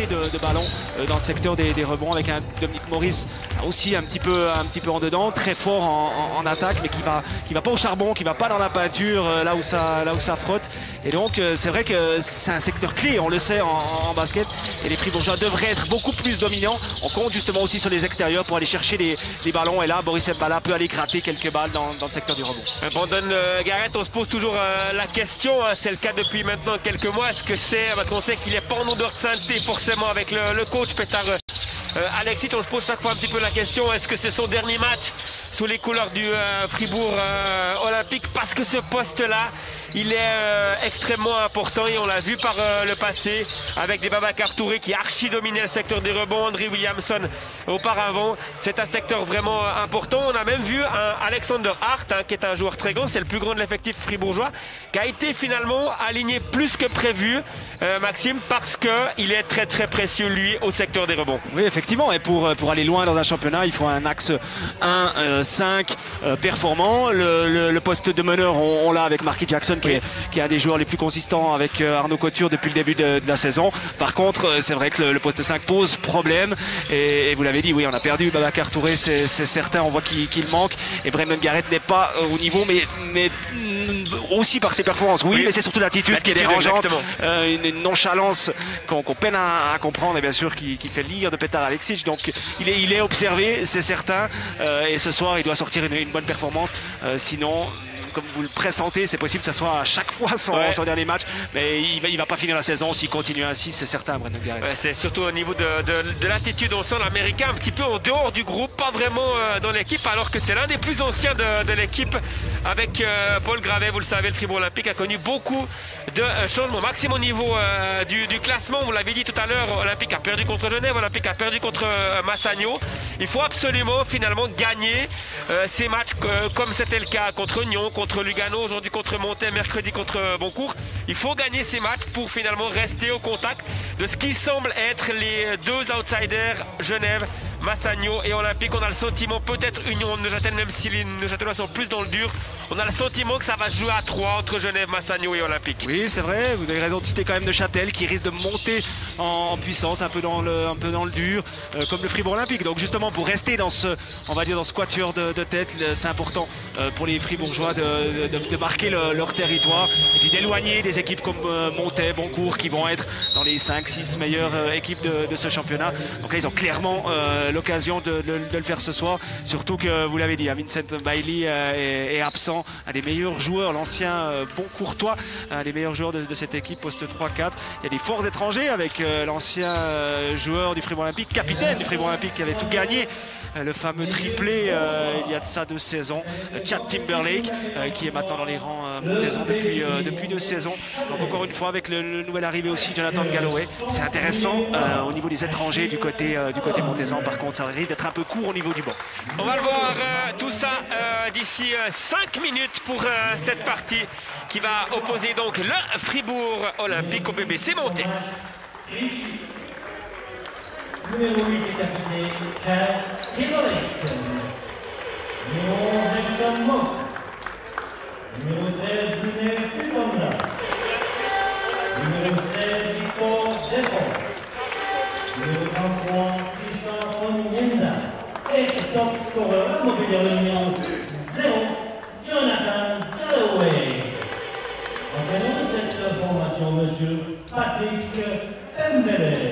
de, de ballons euh, dans le secteur des, rebonds avec un Dominique Maurice aussi un petit peu, un petit peu en dedans, très fort en, attaque, mais qui va, qui va pas au charbon, qui va pas dans la peinture euh, là où ça, là où ça frotte. Et donc euh, c'est vrai que c'est un secteur clé, on le sait en, basket. Et les Fribourgeois devraient être beaucoup plus dominants. On compte justement aussi sur les extérieurs pour aller chercher les, les ballons. Et là, Boris Mbala peut aller gratter quelques balles dans, dans le secteur du rebond. Euh, Brandon euh, Garrett, on se pose toujours euh, la question, hein, c'est le cas depuis maintenant quelques mois, est-ce que c'est, parce qu'on sait qu'il est pas en odeur de sainteté avec le, coach Petar euh, euh, Alexis, on se pose chaque fois un petit peu la question, est-ce que c'est son dernier match sous les couleurs du euh, Fribourg euh, Olympique? Parce que ce poste-là, il est euh, extrêmement important et on l'a vu par euh, le passé avec des Babacar Touré qui archi dominaient le secteur des rebonds, André Williamson auparavant. C'est un secteur vraiment euh, important. On a même vu un Alexander Hart, hein, qui est un joueur très grand, c'est le plus grand de l'effectif fribourgeois, qui a été finalement aligné plus que prévu, Maxime, parce qu'il est très très précieux lui au secteur des rebonds. Oui, effectivement. Et pour, pour aller loin dans un championnat, il faut un axe 1, euh, 5 euh, performant. Le, le- le poste de meneur, on, on l'a avec Marky Jackson, qui, est, qui est un des joueurs les plus consistants avec euh, Arnaud Couture depuis le début de, de la saison. Par contre, euh, c'est vrai que le, le poste 5 pose problème. Et, et vous l'avez dit, oui, on a perdu Babacar Touré, c'est certain. On voit qu'il qu'il manque. Et Brendan Garrett n'est pas euh, au niveau, mais, mais mm, aussi par ses performances. Oui, Oui. mais c'est surtout l'attitude qui est dérangeante. Euh, une, nonchalance qu'on qu'on peine à, à comprendre et bien sûr qui, qui fait lire de Petar Alexic. Donc il est, il est observé, c'est certain. Euh, et ce soir, il doit sortir une, une bonne performance. Euh, sinon, comme vous le pressentez, c'est possible que ce soit à chaque fois son, Ouais. son dernier match. Mais il va, il va pas finir la saison s'il continue ainsi, c'est certain, Brendan Garrett. Ouais, c'est surtout au niveau de, de- de l'attitude. On sent l'Américain un petit peu en dehors du groupe, pas vraiment euh, dans l'équipe, alors que c'est l'un des plus anciens de, de l'équipe avec euh, Paul Gravet. Vous le savez, le Fribourg Olympique a connu beaucoup de euh, changements. Maxime au niveau euh, du, du classement, vous l'avez dit tout à l'heure, Olympique a perdu contre Genève, Olympique a perdu contre Massagno. Il faut absolument finalement gagner ces matchs comme c'était le cas contre Nyon, contre Lugano, aujourd'hui contre Montet, mercredi contre Boncourt. Il faut gagner ces matchs pour finalement rester au contact de ce qui semble être les deux outsiders, Genève, Massagno et Olympique. On a le sentiment, peut-être Union Neuchâtel, même si les Neuchâtelois sont plus dans le dur, on a le sentiment que ça va jouer à trois entre Genève, Massagno et Olympique. Oui, c'est vrai, vous avez raison de citer quand même de Châtel qui risque de monter en, puissance un peu dans le, dur, euh, comme le Fribourg Olympique. Donc justement pour rester dans ce, on va dire dans ce quatuor de, tête, c'est important euh, pour les Fribourgeois de, marquer le- leur territoire et puis d'éloigner des équipes comme euh, Montet, Boncourt qui vont être dans les 5-6 meilleures euh, équipes de, ce championnat. Donc là ils ont clairement l'occasion de, le faire ce soir, surtout que vous l'avez dit, hein, Vincent Bailey euh, est, absent, un des meilleurs joueurs, l'ancien euh, bon courtois, un des meilleurs joueurs de, cette équipe poste 3-4. Il y a des forts étrangers avec euh, l'ancien euh, joueur du Fribourg Olympique, capitaine du Fribourg Olympique qui avait tout gagné, euh, le fameux triplé euh, il y a de ça deux saisons, euh, Chad Timberlake euh, qui est maintenant dans les rangs euh, depuis, euh, deux saisons. Donc encore une fois avec le, nouvel arrivé aussi Jonathan Galloway, c'est intéressant euh, au niveau des étrangers du côté, euh, du. Par contre ça risque d'être un peu court au niveau du banc. On va le voir euh, tout ça euh, d'ici 5 minutes pour euh, cette partie qui va opposer donc le Fribourg Olympique au BBC Monté. Numéro 8 est capitaine Chad Timberlake. Numéro 11 Jackson Monk. Numéro 13 Brunel Kubanda. Numéro 16 Victor Defon. Numéro 33 Christophe Yenda. Et top scorer immobilier le numéro 0 Jonathan Galloway. Entraîneur de cette formation, Monsieur Patrick Mbele.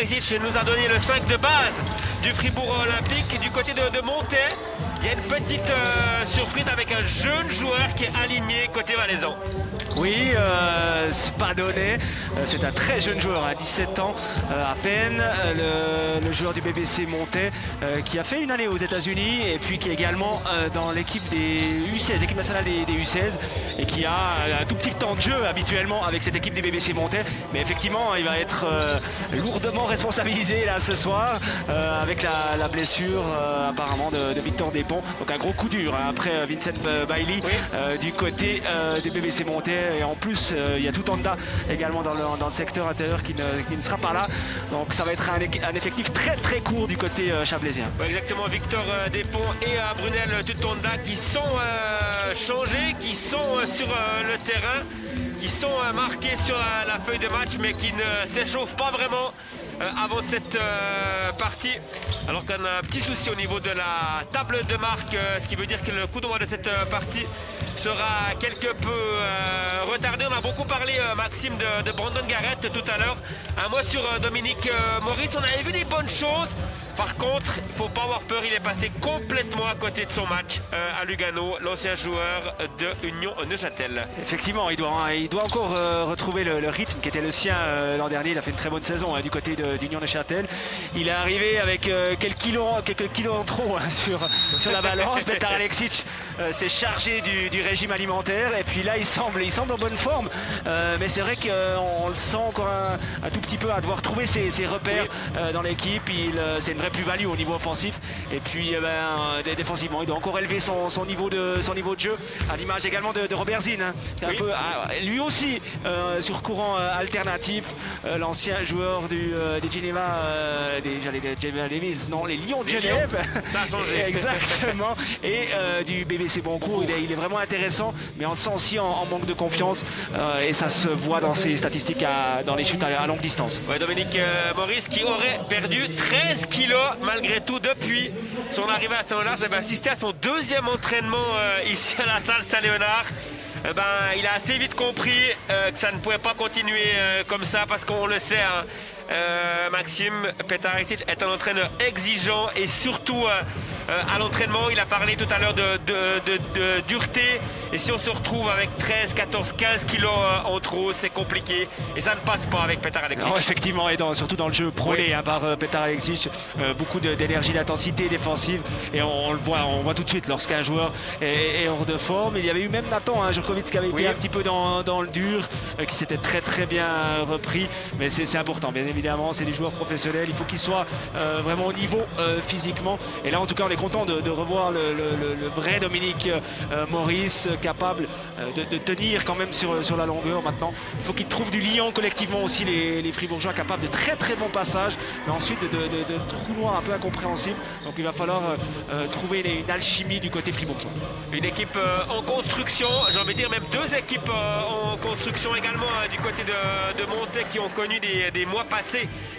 Petarisic nous a donné le 5 de base du Fribourg Olympique. Du côté de, de il y a une petite euh, surprise avec un jeune joueur qui est aligné côté valaisan. Oui, euh, pas donné. Euh, c'est un très jeune joueur, à 17 ans euh, à peine. Euh, le, le joueur du BBC euh, qui a fait une année aux États-Unis et puis qui est également dans l'équipe des U16, l'équipe nationale des, des U16 et qui a un tout petit temps de jeu habituellement avec cette équipe des BBC Montais. Mais effectivement, il va être lourdement responsabilisé là ce soir avec la, la blessure apparemment de, de Victor Despont. Donc un gros coup dur hein, après Vincent Bailey du côté des BBC Montais. Et en plus, il y a tout Également dans le, secteur intérieur qui ne, sera pas là. Donc ça va être un, effectif très très court du côté euh, chablaisien. Exactement, Victor euh, Despont et euh, Brunel Tutonda qui sont euh, changés, qui sont euh, sur le terrain, qui sont marqués sur la feuille de match, mais qui ne s'échauffent pas vraiment avant cette euh, partie. Alors qu'on a un petit souci au niveau de la table de marque, euh, ce qui veut dire que le coup d'envoi de cette euh, partie sera quelque peu euh, retardé. On a beaucoup parlé, euh, Maxime, de, Brandon Garrett tout à l'heure. Un mot sur euh, Dominique euh, Maurice. On avait vu des bonnes choses. Par contre, il ne faut pas avoir peur, il est passé complètement à côté de son match euh, à Lugano, l'ancien joueur de Union Neuchâtel. Effectivement, il doit, il doit encore euh, retrouver le, le rythme qui était le sien euh, l'an dernier. Il a fait une très bonne saison hein, du côté d'Union de Châtel. Il est arrivé avec quelques, kilos, en- quelques kilos en trop hein, sur, sur la balance. Petar Alexic s'est chargé du, du régime alimentaire et puis là il semble, il semble en bonne forme. Mais c'est vrai qu'on le sent encore un, un tout petit peu à devoir trouver ses, ses repères dans l'équipe. C'est une vraie plus-value au niveau offensif. Et puis eh ben, euh, dé- défensivement, il doit encore élever son, son niveau, de, son niveau de jeu, à l'image également de, de Robert Zinn. hein. Oui. peu, ah, lui aussi euh, sur courant euh, alternatif, euh, l'ancien joueur du, des Geneva, des, j'allais dire Geneva Devils, non, les Lions de Genève. Ça a changé. Exactement. Et du BBC Boncourt, il est, il est vraiment intéressant, mais on le sent aussi en, en manque de confiance. et ça se voit dans ses statistiques à- dans les chutes à, à longue distance. Ouais, Dominique Maurice qui aurait perdu 13 kilos malgré tout depuis son arrivée à Saint-Léonard. J'avais assisté à son deuxième entraînement euh, ici à la salle Saint-Léonard. Eh ben, il a assez vite compris euh, que ça ne pouvait pas continuer euh, comme ça parce qu'on le sait. hein, euh, Maxime Petaritic est un entraîneur exigeant et surtout euh, euh, à l'entraînement, il a parlé tout à l'heure de, de- de- de dureté. Et si on se retrouve avec 13, 14, 15 kilos euh, en trop, c'est compliqué. Et ça ne passe pas avec Petar Alexic. Non, effectivement, et dans- surtout dans le jeu prôné Oui. hein, par Petar Alexic, euh, beaucoup d'énergie, d'intensité défensive, et on, on le voit, on voit tout de suite lorsqu'un joueur est, est hors de forme. Il y avait eu même Nathan hein, Jurkovic qui avait Oui. été un petit peu dans, dans le dur, euh, qui s'était très très bien repris, mais c'est important, bien évidemment, c'est des joueurs professionnels, il faut qu'ils soient euh, vraiment au niveau euh, physiquement. Et là, en tout cas, on est content de, revoir le, vrai Dominique euh, Maurice, capable de, tenir quand même sur, sur la longueur maintenant. Il faut qu'ils trouvent du liant collectivement aussi, les, les Fribourgeois, capables de très très bons passages, mais ensuite de, de, trous noirs un peu incompréhensibles. Donc il va falloir trouver une, alchimie du côté fribourgeois. Une équipe en construction, j'ai envie de dire même deux équipes en construction également du côté de, Monté qui ont connu des, des mois passés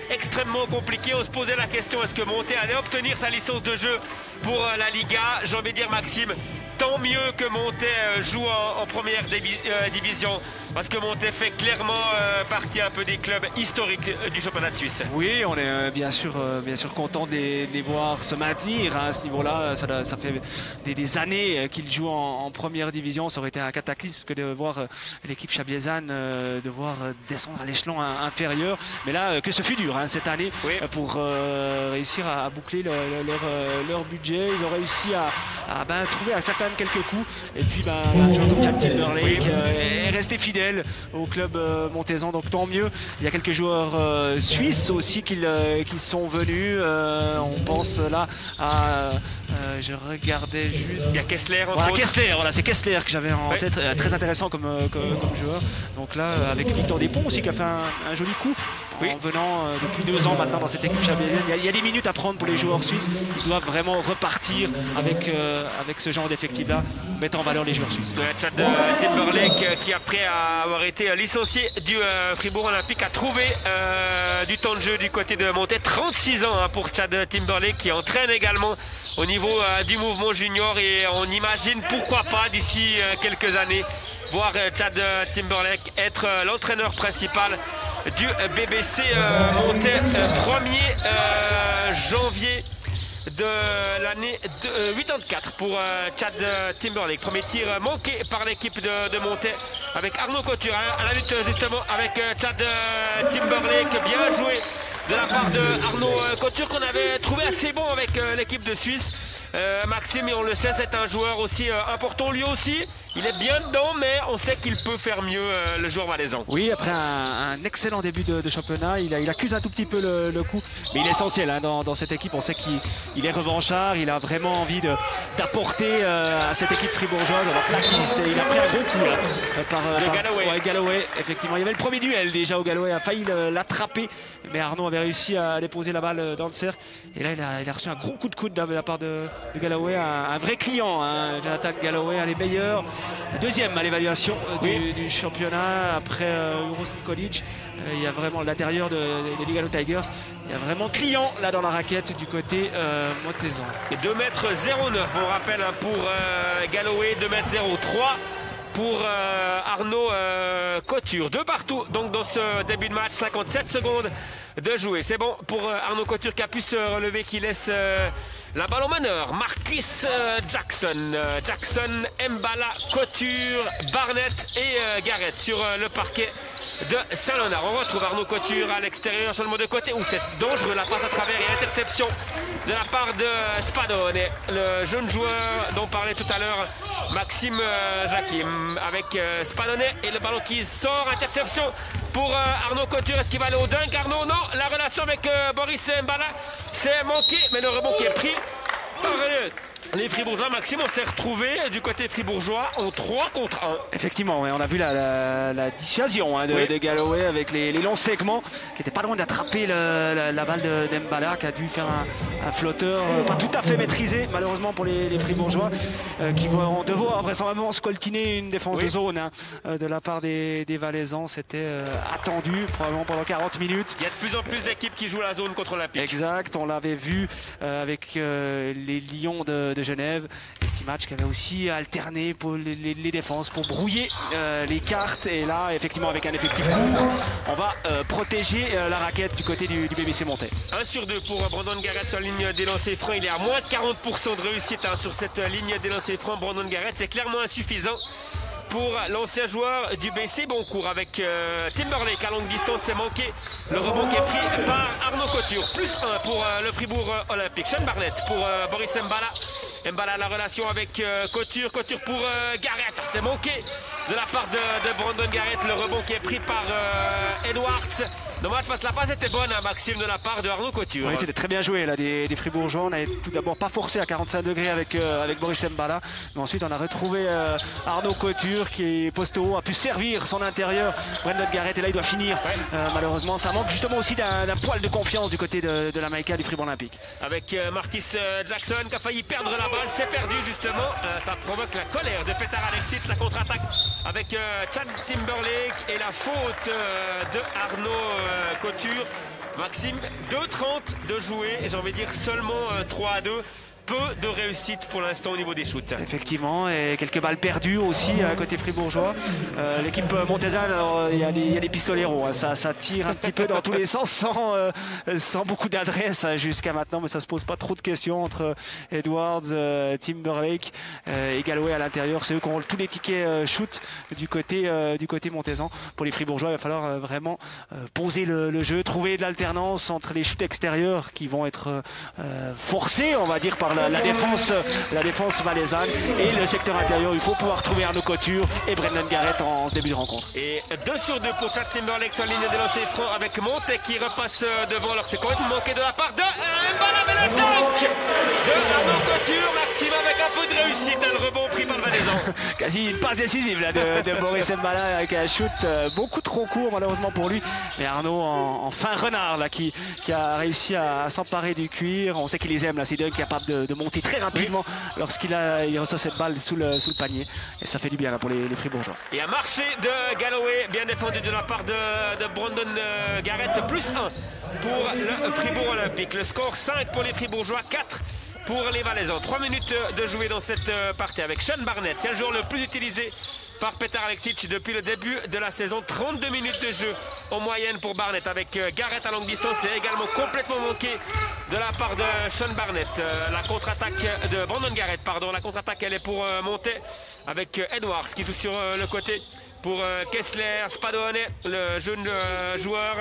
extrêmement compliqués. On se posait la question est-ce que Monté allait obtenir sa licence de jeu pour euh, la Liga? J'ai envie de dire Maxime, tant mieux que Monté euh, joue en, première euh, division parce que Monté fait clairement euh, partie un peu des clubs historiques euh, du championnat de Suisse. Oui, on est euh, bien sûr, euh, bien sûr content de les, de les voir se maintenir hein, à ce niveau-là. Ça, fait des, des années qu'ils jouent en, en première division. Ça aurait été un cataclysme que de voir l'équipe chabiezane devoir descendre à l'échelon in- inférieur. Mais là, que ce fut dur hein, cette année Oui. pour réussir à, à boucler le- le- leur, leur budget. Ils ont réussi à, à, ben, trouver, à faire quand même quelques coups. Et puis, ben, un joueur comme Chad Timberlake euh, est resté fidèle au club euh, montaisan, donc tant mieux. Il y a quelques joueurs euh, suisses aussi qui, qui sont venus. Euh, on pense là à. je regardais juste. Il y a Kessler Voilà. Kessler, voilà, c'est Kessler que j'avais en Ouais. tête, très intéressant comme, comme, comme joueur. Donc là, avec Victor Despont aussi qui a fait un, un joli coup Oui. en venant euh, depuis deux ans maintenant dans cette équipe. Il y, a, il y a des minutes à prendre pour les joueurs suisses. Ils doivent vraiment repartir avec, euh, avec ce genre d'effectif-là, mettre en valeur les joueurs suisses. Chad Timberlake euh, qui après avoir été licencié du euh, Fribourg Olympique a trouvé euh, du temps de jeu du côté de Monté 36 ans hein, pour Chad Timberlake qui entraîne également au niveau euh, du mouvement junior et on imagine pourquoi pas d'ici euh, quelques années voir Chad Timberlake être l'entraîneur principal du BBC Monté euh, 1er euh, janvier de l'année de- euh, 84 pour euh, Chad euh, Timberlake. Premier tir manqué par l'équipe de, de avec Arnaud Couture hein, à la lutte justement avec Chad Timberlake. Bien joué de la part de Arnaud Couture qu'on avait trouvé assez bon avec l'équipe de Suisse. Maxime, on le sait, c'est un joueur aussi important lui aussi. Il est bien dedans, mais on sait qu'il peut faire mieux euh, le joueur malaisan. Oui, après un, un excellent début de, de championnat, il, a- il accuse un tout petit peu le, le coup, mais il est essentiel hein, dans, dans cette équipe. On sait qu'il il est revanchard, il a vraiment envie d'apporter euh, à cette équipe fribourgeoise. Alors là, il, il a pris un gros coup là, par, euh, par- Galloway. ouais, Galloway, effectivement. Il y avait le premier duel déjà au Galloway, a failli le- l'attraper, mais Arnaud avait réussi à déposer la balle dans le cercle. Et là, il a, il a reçu un gros coup de coude de la part de, de Galloway, un, un vrai client, hein, Jonathan Galloway, un des meilleurs. Deuxième à l'évaluation euh, du, du championnat après euh, Uros Nikolic. Euh, il y a vraiment l'intérieur de, de- Lugano Tigers. Il y a vraiment client là dans la raquette du côté euh, montaisan. Et 2 mètres 09, on rappelle hein, pour euh, Galloway, 2 mètres 03 pour euh, Arnaud Couture. Deux partout donc dans ce début de match, 57 secondes de jouer. C'est bon pour euh, Arnaud Couture qui a pu se relever, qui laisse euh, la balle au meneur. Marquis euh, Jackson, Jackson, Mbala, Couture, Barnett et Garrett sur le parquet de Saint-Léonard. On retrouve Arnaud Couture à l'extérieur, seulement de côté, où c'est dangereux, la passe à travers et interception de la part de Spadone, le jeune joueur dont parlait tout à l'heure Maxime Jacquim, avec Spadone et le ballon qui sort, interception pour euh, Arnaud Couture. Est-ce qu'il va aller au dunk Arnaud Non, la relation avec euh, Boris Mbala, c'est manqué, mais le rebond qui est pris par euh, les Fribourgeois, Maxime, on s'est retrouvé du côté fribourgeois en 3 contre 1. Effectivement, ouais, on a vu la, la- la dissuasion hein, de, Oui. de Galloway avec les, les longs segments qui n'étaient pas loin d'attraper la, la balle de d'Embala qui a dû faire un, un flotteur euh, pas tout à fait maîtrisé malheureusement pour les, les Fribourgeois euh, qui vont devoir vraisemblablement scoltiner une défense Oui. de zone hein, euh, de la part des, des Valaisans. C'était euh, attendu probablement pendant 40 minutes. Il y a de plus en plus d'équipes qui jouent la zone contre l'Olympique. Exact, on l'avait vu euh, avec euh, les Lions de, de Genève. Et match qui avait aussi alterné pour les, défenses pour brouiller euh, les cartes. Et là, effectivement, avec un effectif court, on va euh, protéger euh, la raquette du côté du, BBC Monté. 1 sur 2 pour Brandon Garrett sur la ligne des lancers francs. Il est à moins de 40% de réussite hein, sur cette ligne des lancers francs. Brandon Garrett, c'est clairement insuffisant pour l'ancien joueur du BC Boncourt avec Timberlake à longue distance. C'est manqué. Le rebond qui est pris par Arnaud Couture. Plus 1 pour le Fribourg Olympique. Sean Barnett pour Boris Mbala. Mbala la relation avec euh, Couture. Couture pour euh, Garrett. C'est manqué de la part de, de Brandon Garrett. Le rebond qui est pris par euh, Edwards. Dommage parce que la passe était bonne, hein, Maxime, de la part de Arnaud Couture. Oui, c'était très bien joué là, des, des Fribourgeois. On n'avait tout d'abord pas forcé à 45 degrés avec, euh, avec Boris Mbala. Mais ensuite, on a retrouvé euh, Arnaud Couture qui est poste haut, a pu servir son intérieur. Brendan Garrett, et là, il doit finir. Euh, malheureusement, ça manque justement aussi d'un poil de confiance du côté de, de la Maïka du Fribourg Olympique. avec Marquis Jackson qui a failli perdre la balle, c'est perdu justement. Ça provoque la colère de Petar Alexis, la contre-attaque avec Chad Timberlake et la faute de Arnaud euh, Couture. Maxime, 2,30 de jouer, j'ai envie de dire seulement euh, 3 à 2. Peu de réussite pour l'instant au niveau des shoots. Effectivement, et quelques balles perdues aussi à côté fribourgeois. Euh, L'équipe montésane, alors, il y, a y des pistoleros, hein. ça, ça tire un petit peu dans tous les sens sans, euh, sans beaucoup d'adresse hein, jusqu'à maintenant, mais ça se pose pas trop de questions entre Edwards, euh, Timberlake euh, et Galloway à l'intérieur. C'est eux qui ont tous les tickets euh, shoot du côté, euh, du côté montaisan. Pour les fribourgeois, il va falloir euh, vraiment euh, poser le, le jeu, trouver de l'alternance entre les shoots extérieurs qui vont être euh, euh, forcés, on va dire, par la, la défense, la défense valaisanne et le secteur intérieur. Il faut pouvoir trouver Arnaud Couture et Brendan Garrett en, en ce début de rencontre. Et 2 sur 2 pour Chad Timberlake sur la ligne des lancers francs avec Monte qui repasse devant. Alors c'est manqué de la part de Mbala, mais le dunk de Arnaud Couture. Maxime avec un peu de réussite. hein, Le rebond pris par le Valaisan. Quasi une passe décisive là, de, de Boris Mbala avec un shoot euh, beaucoup trop court malheureusement pour lui. Mais Arnaud en, en fin renard là, qui, qui a réussi à, à s'emparer du cuir. On sait qu'il les aime là, c'est Doug capable de, de monter très rapidement lorsqu'il a, il reçoit cette balle sous le, sous le panier. Et ça fait du bien là, pour les, les Fribourgeois. Et un marché de Galloway, bien défendu de la part de, de Brandon euh, Garrett, plus 1 pour le Fribourg Olympique. Le score 5 pour les Fribourgeois, 4 pour les Valaisans. 3 minutes de jouer dans cette euh, partie avec Sean Barnett. C'est le joueur le plus utilisé par Petar Alexic depuis le début de la saison. 32 minutes de jeu en moyenne pour Barnett avec euh, Garrett à longue distance. C'est également complètement manqué de la part de Sean Barnett. Euh, la contre-attaque de Brandon Garrett, pardon. La contre-attaque, elle est pour monter avec Edwards qui joue sur le côté pour euh, Kessler, Spadone, le jeune euh, joueur,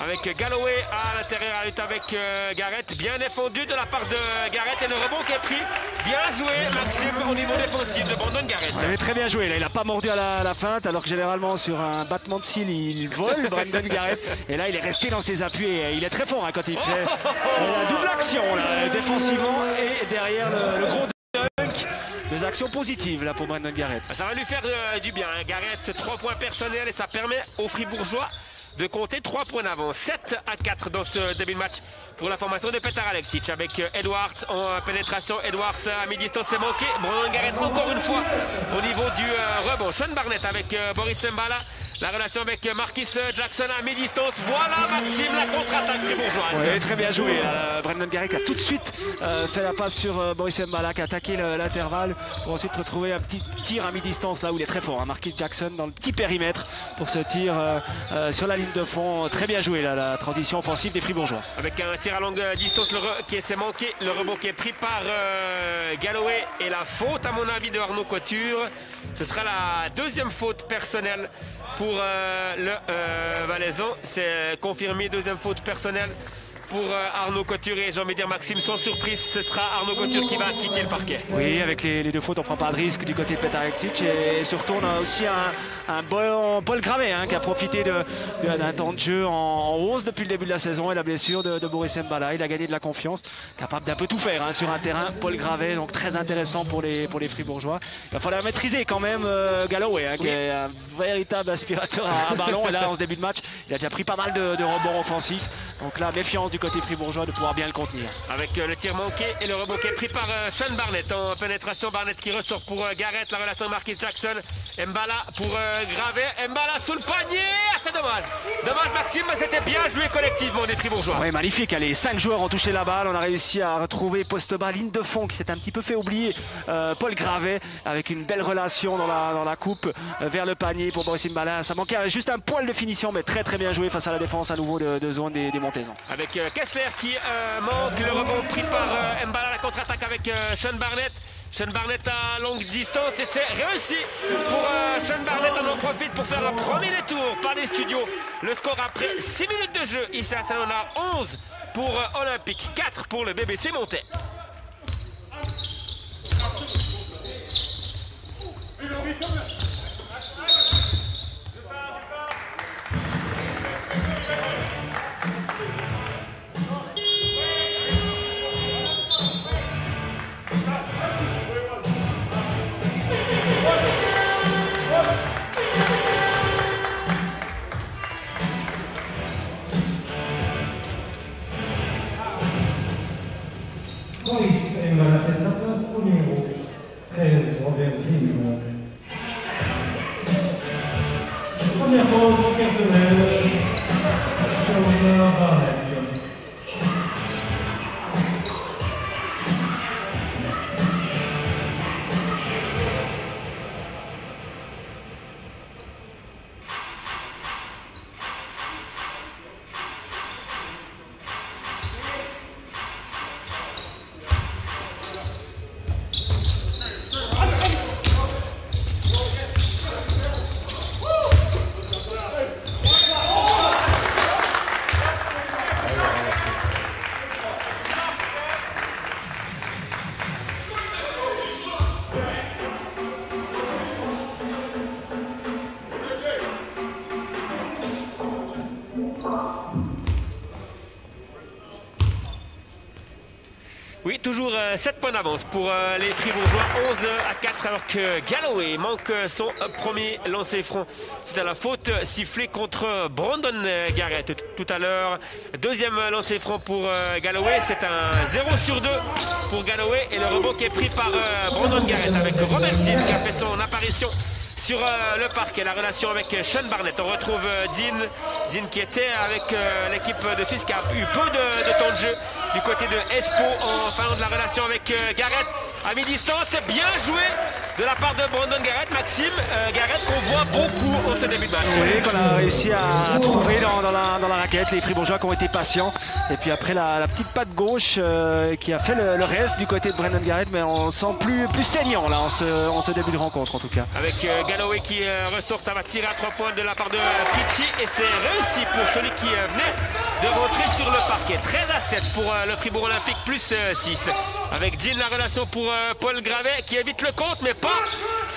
avec Galloway à l'intérieur à lutte avec euh, Garrett. Bien défendu de la part de Garrett et le rebond qui est pris. Bien joué, Maxime, au niveau défensif de Brandon Garrett. Il avait très bien joué là, il n'a pas mordu à la, la feinte alors que généralement sur un battement de cils il vole Brandon Garrett et là il est resté dans ses appuis et il est très fort hein, quand il fait euh, la double action là, défensivement et derrière le, le gros Deux actions positives là pour Brandon Garrett. Ça va lui faire euh, du bien. hein. Garrett, 3 points personnels et ça permet aux Fribourgeois de compter 3 points d'avance. 7 à 4 dans ce début de match pour la formation de Petar Alexic avec euh, Edwards en pénétration. Edwards à mi-distance, c'est manqué. Brandon Garrett encore une fois au niveau du euh, rebond. Sean Barnett avec Boris Mbala. La relation avec euh, Marquis euh, Jackson à mi-distance. Voilà Maxime, la contre-attaque fribourgeoise. Ouais, très bien joué. là. Brendan Garrett a tout de suite euh, fait la passe sur euh, Boris Mbala qui a attaqué le- l'intervalle pour ensuite retrouver un petit tir à mi-distance là où il est très fort. Hein. Marquis Jackson dans le petit périmètre pour ce tir euh, euh, sur la ligne de fond. Très bien joué là, la transition offensive des Fribourgeois. Avec un tir à longue distance le qui s'est manqué, le rebond qui est pris par euh, Galloway et la faute à mon avis de Arnaud Couture. Ce sera la deuxième faute personnelle pour euh, le euh, Valaisan. C'est confirmé, deuxième faute personnelle pour euh, Arnaud Couture et j'ai envie de dire Maxime, sans surprise, ce sera Arnaud Couture qui va quitter le parquet. Oui, avec les, les deux fautes, on prend pas de risque du côté de Petar Ektic. Et surtout, on a aussi un, un bon Paul Gravé hein, qui a profité de- de- d'un temps de jeu en, en hausse depuis le début de la saison et la blessure de, de Boris Mbala. Il a gagné de la confiance, capable d'un peu tout faire hein, sur un terrain. Paul Gravé, donc très intéressant pour les, pour les Fribourgeois. Il va falloir maîtriser quand même euh, Galloway, hein, qui est un véritable aspirateur à, à ballon. Et là, en ce début de match, il a déjà pris pas mal de, de rebonds offensifs. Donc là, méfiance du côté fribourgeois de pouvoir bien le contenir. Avec euh, le tir manqué et le rebond qui est pris par euh, Sean Barnett en pénétration. Barnett qui ressort pour euh, Garrett, la relation Marquis Jackson. Mbala pour Gravet. Mbala sous le panier. Ah, c'est dommage. Dommage Maxime, mais c'était bien joué collectivement des Fribourgeois. Oui, magnifique. Allez, cinq joueurs ont touché la balle. On a réussi à retrouver poste bas, ligne de fond qui s'est un petit peu fait oublier. Euh, Paul Gravet avec une belle relation dans la, dans la coupe vers le panier pour Boris Mbala. Ça manquait juste un poil de finition, mais très très bien joué face à la défense à nouveau de, de zone des, des Montaisans. Avec Kessler qui euh, manque le rebond pris par euh, Mbala, la contre-attaque avec euh, Sean Barnett. Sean Barnett à longue distance et c'est réussi pour Sean Barnett. On en profite pour faire un premier détour par les studios. Le score après 6 minutes de jeu ici à Saint-Léonard, 11 pour Olympique, 4 pour le BBC Montais. Boris Mbala fait pour euh, les Fribourgeois, 11 à 4, alors que Galloway manque euh, son premier lancer franc. C'est à la faute sifflée contre Brandon euh, Garrett tout- à l'heure. Deuxième lancer franc pour Galloway, c'est un 0 sur 2 pour Galloway et le rebond qui est pris par Brandon Garrett avec Robert Dean qui a fait son apparition sur euh, le parquet, la relation avec euh, Sean Barnett. On retrouve euh, Dean, Dean qui était avec l'équipe de Suisse qui a eu peu de, de temps de jeu du côté de Espo en Finlande. La relation avec Garrett à mi-distance, bien joué de la part de Brandon Garrett. Maxime euh, Garrett qu'on voit beaucoup en ce début de match. Oui, qu'on a réussi à trouver dans, dans la, dans la raquette. Les Fribourgeois qui ont été patients. Et puis après, la, la petite patte gauche euh, qui a fait le, le reste du côté de Brendan Garrett. Mais on sent plus, plus saignant là en ce, en ce début de rencontre en tout cas. Avec euh, Galloway qui euh, ressort, ça va tirer à 3 points de la part de euh, Fritchi et c'est réussi pour celui qui venait de rentrer sur le parquet. 13 à 7 pour le Fribourg Olympique plus euh, 6. Avec Dean la relation pour euh, Paul Gravet qui évite le compte mais pas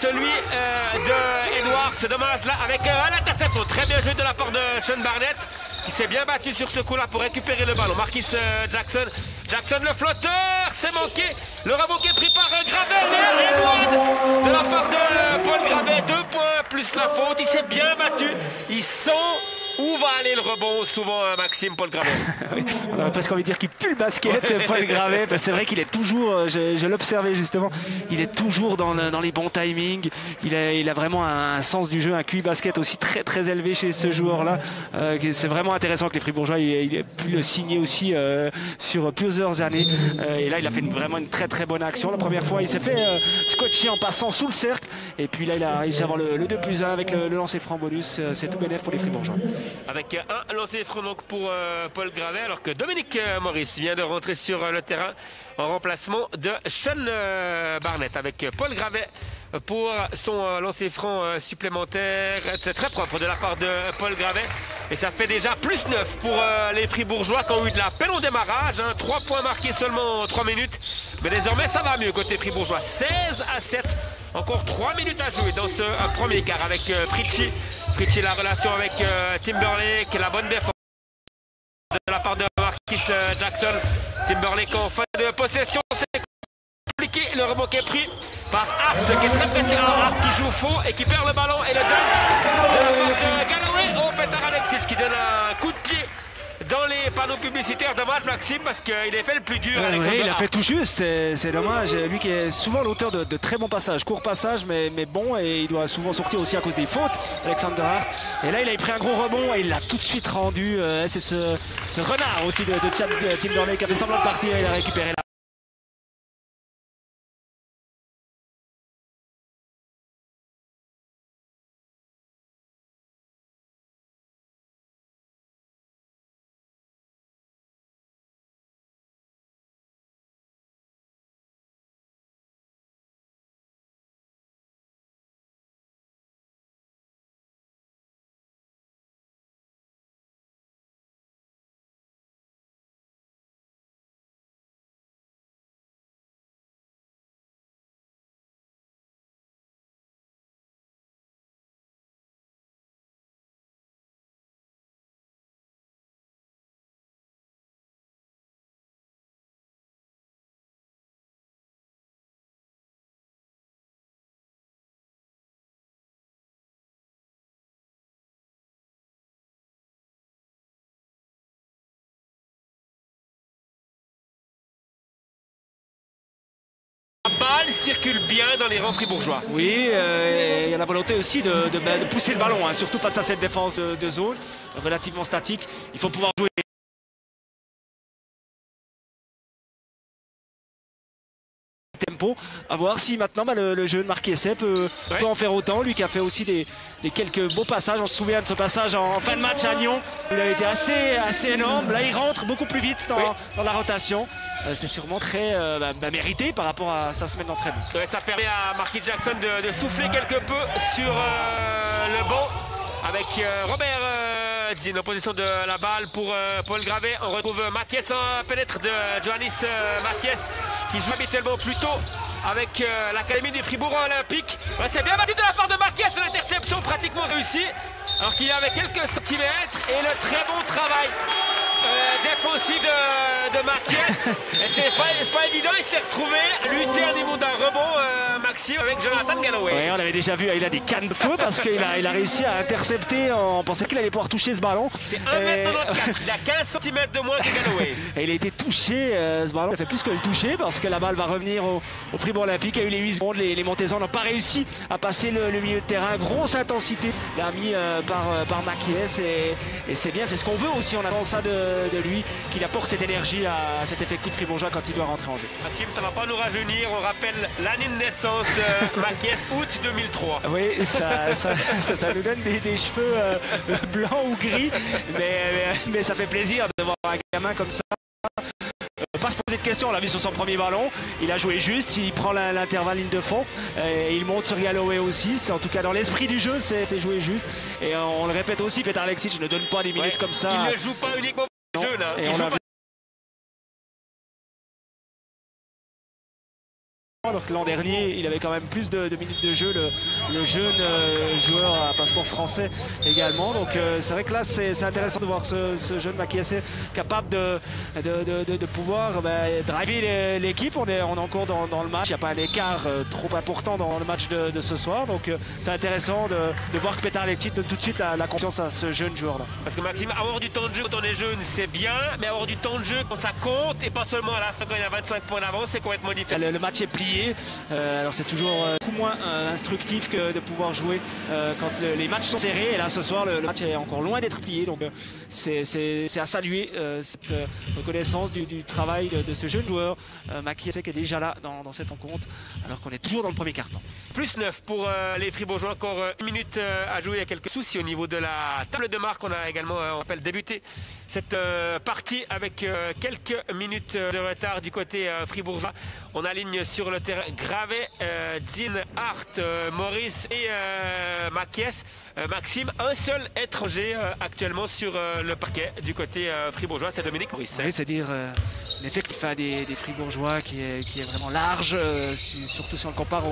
celui euh, de Edwards. C'est dommage là avec euh, l'interception. Très bien joué de la part de Sean Barnett qui s'est bien battu sur ce coup-là pour récupérer le ballon. Marquis euh, Jackson. Jackson le flotteur, c'est manqué. Le rebond qui est pris par euh, Gravel et Edouard de la part de Paul Gravet. Deux points plus la faute. Il s'est bien battu. Il sent où va aller le rebond. Souvent euh, Maxime Paul Gravet. Oui, on aurait presque envie de dire qu'il pue le basket, Paul Gravet. parce que C'est vrai qu'il est toujours, euh, je, je l'observais justement, il est toujours dans, le- dans les bons timings. Il a, il a vraiment un, sens du jeu, un QI basket aussi très très élevé chez ce joueur-là. Euh, c'est vraiment intéressant que les Fribourgeois il, ait pu le signer aussi euh, sur plusieurs années. Euh, et là, il a fait une- vraiment une très très bonne action. La première fois, il s'est fait euh, scotcher en passant sous le cercle. Et puis là, il a réussi à avoir le, le 2 plus 1 avec le, le lancer franc bonus. C'est tout bénéf pour les Fribourgeois. Avec un lancé franc pour euh, Paul Gravet, alors que Dominique euh, Maurice vient de rentrer sur euh, le terrain en remplacement de Sean Barnett. Avec Paul Gravet pour son lancer franc supplémentaire. Très propre de la part de Paul Gravet. Et ça fait déjà plus 9 pour les Fribourgeois qui ont eu de la peine au démarrage. 3 points marqués seulement en 3 minutes. Mais désormais, ça va mieux côté Fribourgeois. 16 à 7. Encore 3 minutes à jouer dans ce premier quart avec euh, Fritchi. Fritchi, la relation avec euh, Timberlake, la bonne défense de la part de Marquis Jackson. Timberlake en fin de possession, c'est compliqué. Le rebond est pris par Hart, qui est très précis. Hart qui joue faux et qui perd le ballon. Et le dunk de la part de Galloway au Petar Alexis qui donne un coup de pied dans les panneaux publicitaires. Dommage Maxime parce qu'il est fait le plus dur. Ouais, Alexander ouais, il a fait tout juste, c'est dommage. Lui qui est souvent l'auteur de, de très bons passages, courts passages, mais, mais bon, et il doit souvent sortir aussi à cause des fautes, Alexander Hart. Et là, il a pris un gros rebond et il l'a tout de suite rendu. Euh, c'est ce, ce renard aussi de, de Chad de Timberlake qui a fait semblant de partir, il a récupéré la circule bien dans les rangs fribourgeois. Oui, euh, il y a la volonté aussi de, de- bah, de pousser le ballon, hein, surtout face à cette défense de zone relativement statique. Il faut pouvoir jouer. Tempo à voir si maintenant bah, le, le jeu de Marc Essay peut, Ouais. peut en faire autant. Lui qui a fait aussi des, des quelques beaux passages. On se souvient de ce passage en, fin de match à Nyon il a été assez, assez énorme. Là il rentre beaucoup plus vite dans, Oui. dans la rotation. Euh, c'est sûrement très euh, bah, bah, mérité par rapport à sa semaine d'entraînement. Ouais, ça permet à Marquis Jackson de, de souffler quelque peu sur euh, le banc avec euh, Robert en position de la balle pour euh, Paul Gravet. On retrouve Maquies en pénètre de Johannis euh, Maquies qui joue habituellement plus tôt avec euh, l'Académie du Fribourg Olympique. C'est bien battu de la part de Maquies, l'interception pratiquement réussie alors qu'il y avait quelques centimètres et le très bon travail défensif de, de Marquez. Et c'est pas, pas évident, il s'est retrouvé à lutter au niveau d'un rebond, euh, Maxime, avec Jonathan Galloway. Ouais, on avait déjà vu, il a des cannes de feu parce qu'il a, il a réussi à intercepter. On pensait qu'il allait pouvoir toucher ce ballon. C'est Et- 1m94, il a 15 cm de moins que Galloway. Et il a été touché, euh, ce ballon. Il a fait plus que le toucher parce que la balle va revenir au, au Fribourg Olympique. Il y a eu les 8 secondes. Les, les Montezans n'ont pas réussi à passer le, le milieu de terrain. Grosse intensité. Il a mis euh, par, euh, par Maquies. Et, et c'est bien, c'est ce qu'on veut aussi. On attend ça de, de lui, qu'il apporte cette énergie à cet effectif fribourgeois quand il doit rentrer en jeu. Maxime, ça va pas nous rajeunir. On rappelle l'année de naissance de Marquez, août 2003. Oui, ça, ça, ça- ça nous donne des, des cheveux euh, blancs ou gris, mais, mais, mais ça fait plaisir de voir un gamin comme ça. euh, Pas se poser de questions, on l'a vu sur son premier ballon, il a joué juste, il prend l'intervalle ligne de fond, euh, et il monte sur Galloway aussi, en tout cas dans l'esprit du jeu, c'est joué juste. Et on le répète aussi, Petar Alexic ne donne pas des minutes Ouais, comme ça. Il ne joue pas uniquement Et Il on Alors que l'an dernier, il avait quand même plus de, de minutes de jeu, le, le jeune euh, joueur à passeport français également. Donc euh, c'est vrai que là, c'est intéressant de voir ce, ce jeune Makiassé capable de, de, de- pouvoir bah, driver l'équipe. On est, on est encore dans, dans le match. Il n'y a pas un écart euh, trop important dans le match de, ce soir. Donc euh, c'est intéressant de, de voir que Petar Lectit donne tout de suite la, la confiance à ce jeune joueur-là. Parce que Maxime, avoir du temps de jeu quand on est jeune, c'est bien, mais avoir du temps de jeu quand ça compte, et pas seulement à la fin quand il y a 25 points d'avance, c'est complètement différent. Le, le match est plié. Euh, alors c'est toujours euh, beaucoup moins euh, instructif que de pouvoir jouer quand le- les matchs sont serrés. Et là ce soir le, match est encore loin d'être plié. Donc c'est à saluer cette reconnaissance du, travail de, ce jeune joueur. Maki qui est déjà là dans, cette rencontre alors qu'on est toujours dans le premier carton. Plus 9 pour les Fribourgeois, encore une minute à jouer. Il y a quelques soucis au niveau de la table de marque. On a également, on appelle débuter cette euh, partie avec euh, quelques minutes de retard du côté euh, fribourgeois. On aligne sur le terrain. Gravet, Dean, Hart, Maurice et Maquies. Maxime, un seul étranger actuellement sur le parquet du côté fribourgeois, c'est Dominique Maurice. Oui, c'est-à-dire euh, l'effectif hein, des, des Fribourgeois qui est, qui est vraiment large, su- surtout si on le compare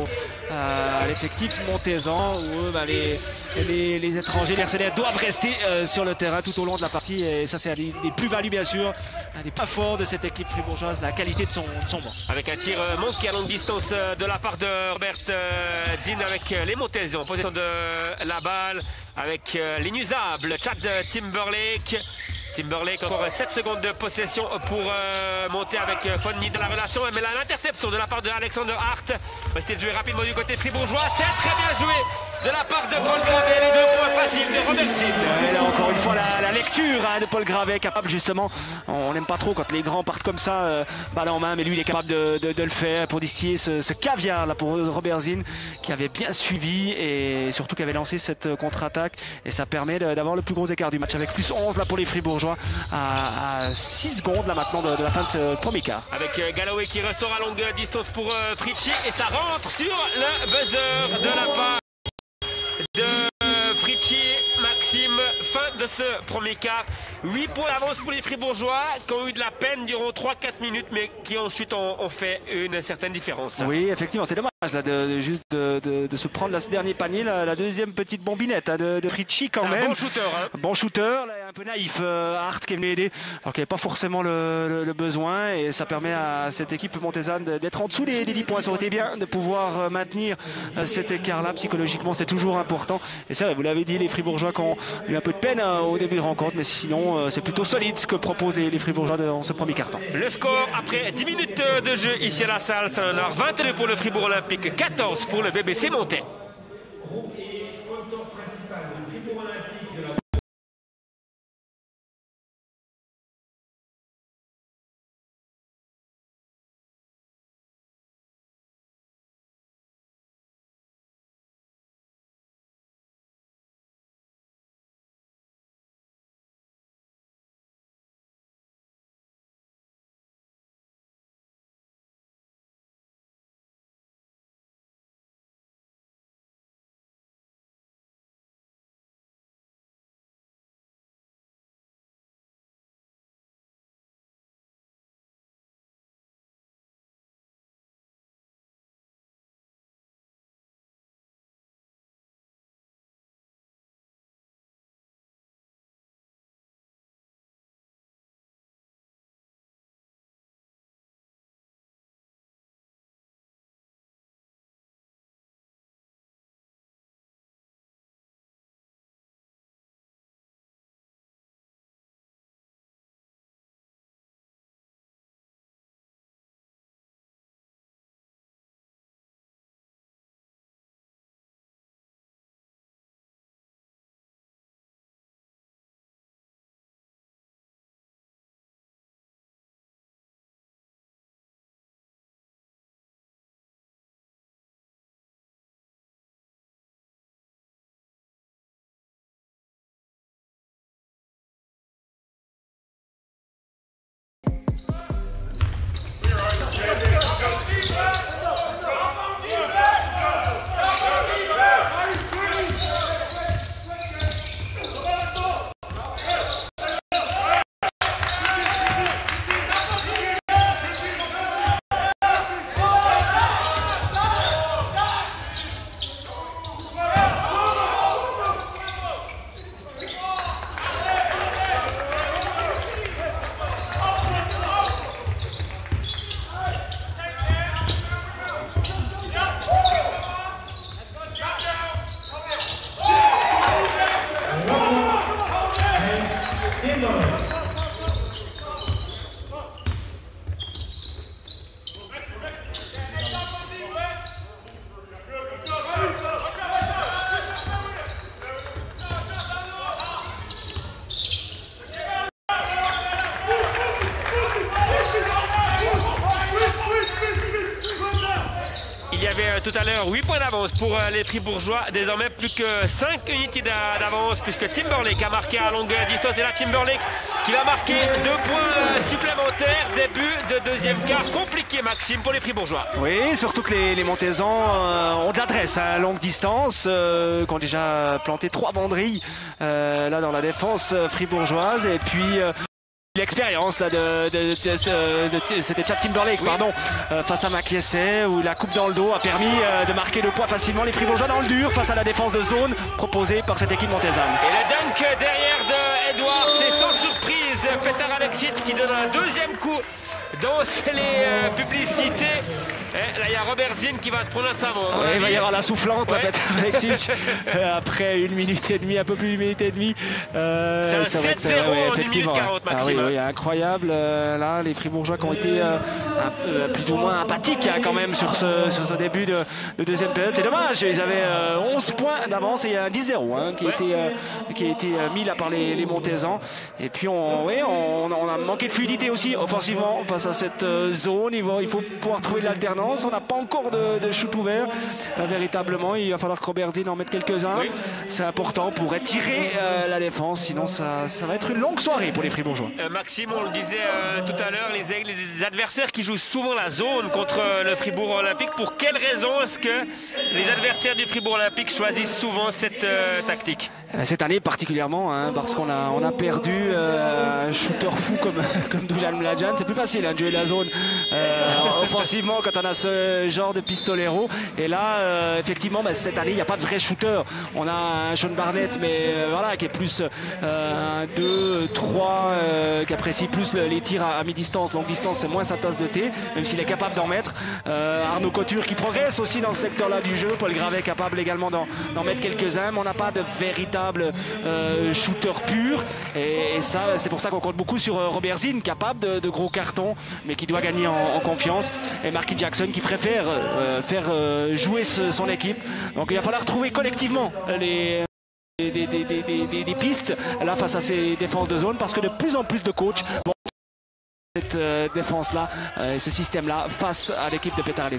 à l'effectif montaisan où bah, les, les, les étrangers, les RCD doivent rester sur le terrain tout au long de la partie et ça c'est des, plus-values bien sûr, un des pas forts de cette équipe fribourgeoise, la qualité de son, son banc. Avec un tir euh, manqué à longue distance euh, de la part de Robert euh, Zinn avec les Montaisiens. Possession de la balle avec l'inusable Chad Timberlake. Timberlake, encore 7 secondes de possession pour euh, monter avec euh, Fonny dans la relation. Mais l'interception de la part de Alexander Hart. De jouer rapidement du côté fribourgeois. C'est très bien joué de la part de Paul Gravel. Les deux points faciles de Robert Zinn. Ouais, là encore une fois la, lecture hein, de Paul Gravet capable justement on n'aime pas trop quand les grands partent comme ça euh, balle en main mais lui il est capable de, le faire pour distiller ce, caviar là pour Robert Zinn qui avait bien suivi et surtout qui avait lancé cette euh, contre-attaque et ça permet d'avoir le plus gros écart du match avec plus 11 là pour les Fribourgeois à, à 6 secondes là maintenant de, de la fin de ce premier quart Avec euh, Galloway qui ressort à longue distance pour euh, et ça rentre sur le buzzer de la part de Fritchie. Maxime, fin de ce premier quart. 8 points d'avance pour les Fribourgeois qui ont eu de la peine durant 3-4 minutes mais qui ensuite ont, ont fait une certaine différence. Oui, effectivement, c'est dommage là, de, juste de, de- de se prendre là, ce dernier panier, la, la deuxième petite bombinette hein, de, Ritchie quand un même. bon shooter. hein. Bon shooter, là, un peu naïf, euh, Hart qui est venu aider, alors qu'il n'y avait pas forcément le, le- le besoin, et ça permet à cette équipe montésane d'être en dessous des, des 10 points. Ça aurait été bien de pouvoir euh, maintenir euh, cet écart-là psychologiquement, c'est toujours important. Et c'est vrai, vous l'avez dit, les Fribourgeois qui ont eu un peu de peine euh, au début de rencontre, mais sinon euh, c'est plutôt solide ce que proposent les, les Fribourgeois dans ce premier carton. Le score après 10 minutes de jeu ici à la salle, c'est un heure 22 pour le Fribourg Olympique, 14 pour le BBC Montais. Fribourgeois. Désormais, plus que 5 unités d'a- d'avance puisque Timberlake a marqué à longue distance. Et là, Timberlake qui va marquer deux points supplémentaires. Début de deuxième quart compliqué, Maxime, pour les Fribourgeois. Oui, surtout que les, les Montezans euh, ont de l'adresse à longue distance, euh, qui ont déjà planté trois banderilles euh, là dans la défense euh, fribourgeoise. Et puis. L'expérience là de, de- de- de- de- c'était Chad Timberlake pardon euh, face à Makiese où la coupe dans le dos a permis euh, de marquer le poids facilement les Fribourgeois dans le dur face à la défense de zone proposée par cette équipe montezane. Et le dunk derrière de Edouard, c'est sans surprise Petar Alexit qui donne un deuxième coup dans les euh, publicités. Et là, il y a Robert Zinn qui va se prendre un savon. mon Ouais, il va y avoir la soufflante, la Ouais. Petar Alexic, euh, après une minute et demie, un peu plus d'une minute et demie. Euh, C'est un vrai que 7-0 en une effectivement, minute 40 Ah oui, oui, incroyable. euh, là, les Fribourgeois qui ont été euh, un- euh, plus ou moins apathiques hein, quand même sur ce, sur ce début de, de deuxième période. C'est dommage, ils avaient euh, 11 points d'avance et il y a un 10-0 hein, qui, a été, euh, qui a été euh, mis là par les, les Montezans. Et puis on, ouais, on, on a manqué de fluidité aussi offensivement face à cette euh, zone. Il, va- il faut pouvoir trouver de On n'a pas encore de, de shoot ouvert euh, véritablement. Il va falloir que Robert Zinn en mette quelques-uns. Oui. C'est important pour étirer euh, la défense. Sinon, ça, ça va être une longue soirée pour les Fribourgeois. Euh, Maxime, on le disait tout à l'heure, les, les adversaires qui jouent souvent la zone contre le Fribourg Olympique, pour quelle raison est-ce que les adversaires du Fribourg Olympique choisissent souvent cette tactique? Cette année particulièrement, hein, parce qu'on a, on a perdu euh, un shooter fou comme, comme Dujan Mladjan. C'est plus facile hein, de jouer la zone euh, offensivement quand on a ce genre de pistolero. Et là, euh, effectivement, bah, cette année, il n'y a pas de vrai shooter. On a un Sean Barnett, mais euh, voilà, qui est plus euh, un 2, 3, euh, qui apprécie plus le- les tirs à, à mi-distance. Longue distance, c'est moins sa tasse de thé, même s'il est capable d'en mettre. Euh, Arnaud Couture qui progresse aussi dans ce secteur-là du jeu. Paul Gravet capable également d'en, d'en mettre quelques-uns, mais on n'a pas de véritable euh, shooter pur. Et, et ça, c'est pour ça qu'on compte beaucoup sur euh, Robert Zinn, capable de, gros cartons, mais qui doit gagner en, confiance. Et Marky Jackson qui préfère euh, faire jouer son équipe. Donc il va falloir trouver collectivement les pistes là face à ces défenses de zone parce que de plus en plus de coachs vont cette défense là ce système là face à l'équipe de Petar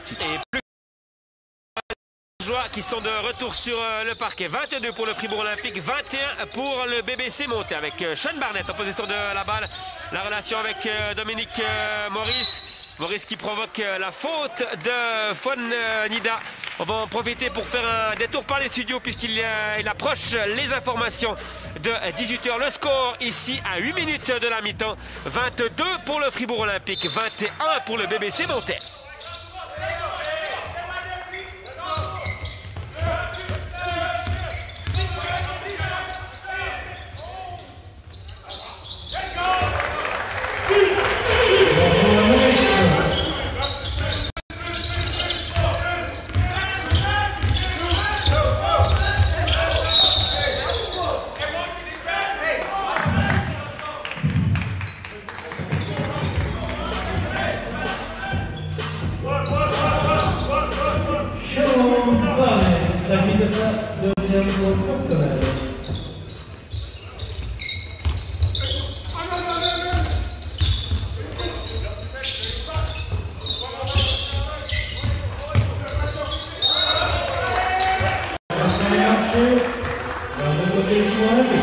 Qui sont de retour sur euh, le parquet. 22 pour le Fribourg Olympique, 21 pour le BBC Monté avec euh, Sean Barnett en possession de la balle. La relation avec euh, Dominique Maurice. Maurice qui provoque la faute de Fon Nida. On va en profiter pour faire un détour par les studios puisqu'il il approche les informations de 18h. Le score ici à 8 minutes de la mi-temps. 22 pour le Fribourg Olympique, 21 pour le BBC Monté. Les marchés, dans le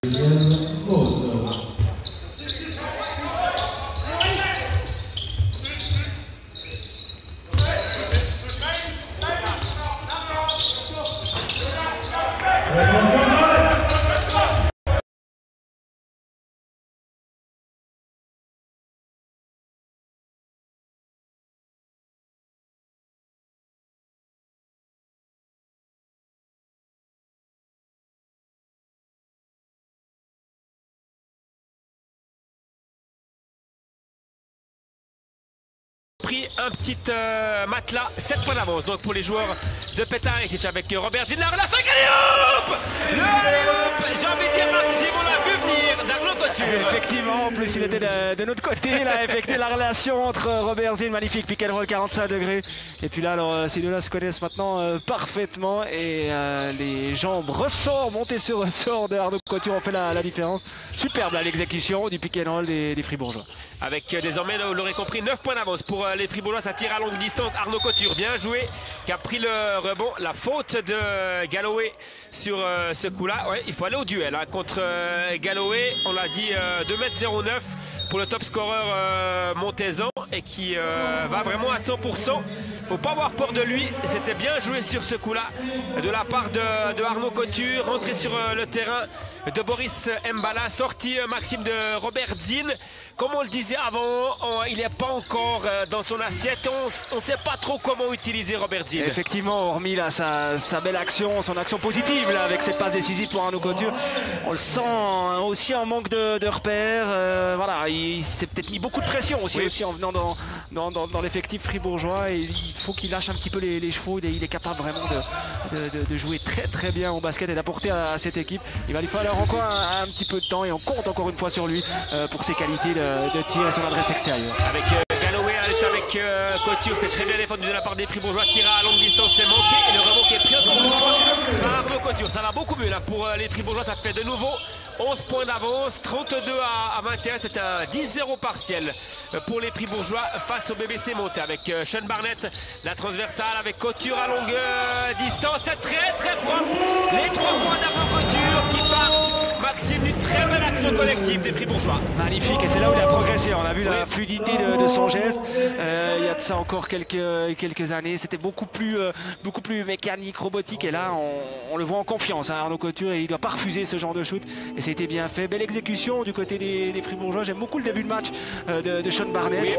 côté un petit euh, matelas, 7 points d'avance donc pour les joueurs de Petar avec Robert Zidler, la fin hop! Le alley j'ai envie de dire Maxime, Effectivement, en plus il était de, notre côté, il a effectué la relation entre Robert Zinn, magnifique pick and roll 45 degrés. Et puis là, alors, ces deux-là se connaissent maintenant euh, parfaitement et euh, les jambes ressort, montées sur ressort de Arnaud Couture ont fait la, la différence. Superbe l'exécution du pick and roll des, des Fribourgeois. Avec euh, désormais, vous l'aurez compris, 9 points d'avance pour euh, les Fribourgeois. Ça tire à longue distance. Arnaud Couture, bien joué, qui a pris le rebond. La faute de Galloway sur euh, ce coup-là. Ouais, il faut aller au duel hein, contre Galloway. On l'a dit, euh, 2m09 pour le top scoreur euh, Montezan et qui euh, va vraiment à 100%. Faut pas avoir peur de lui. C'était bien joué sur ce coup-là de la part de, de Arnaud Couture. Rentré sur euh, le terrain de Boris Mbala. Sorti euh, Maxime de Robert Zinn. Comme on le disait avant, on- il n'est pas encore euh, dans son assiette. On ne sait pas trop comment utiliser Robert Zinn. Effectivement, hormis là, sa, sa belle action, son action positive là, avec cette passe décisive pour Arnaud Couture, on le sent hein, aussi en manque de, de repères. euh, voilà, il, il s'est peut-être mis beaucoup de pression aussi, Oui. aussi en venant dans, dans, dans- dans l'effectif fribourgeois. Et il faut qu'il lâche un petit peu les, les chevaux. Il est, il est capable vraiment de, de- de- de jouer très très bien au basket et d'apporter à, à cette équipe. Il va lui falloir encore un, petit peu de temps et on compte encore une fois sur lui euh, pour ses qualités de, tir et son adresse extérieure. Avec euh, Galloway à lutte avec euh, Couture, c'est très bien défendu de la part des Fribourgeois. Tiré à longue distance, c'est manqué. Et le rebond qui est pris encore une fois par Arnaud Couture. Ça va beaucoup mieux là pour les Fribourgeois. Ça fait de nouveau 11 points d'avance, 32 à, à 21. C'est un 10-0 partiel pour les Fribourgeois face au BBC Monté avec Sean Barnett. La transversale avec Couture à longue distance. Très très propre. Les trois points d'Arnaud action collective des Fribourgeois. Magnifique, et c'est là où il a progressé. On a vu la fluidité de, de son geste. Euh, il y a de ça encore quelques, quelques années. C'était beaucoup plus, euh, beaucoup plus mécanique, robotique. Et là, on, on le voit en confiance, hein, Arnaud Couture. Et il ne doit pas refuser ce genre de shoot. Et été bien fait. Belle exécution du côté des, des Fribourgeois. J'aime beaucoup le début de match euh, de, de Sean Barnett.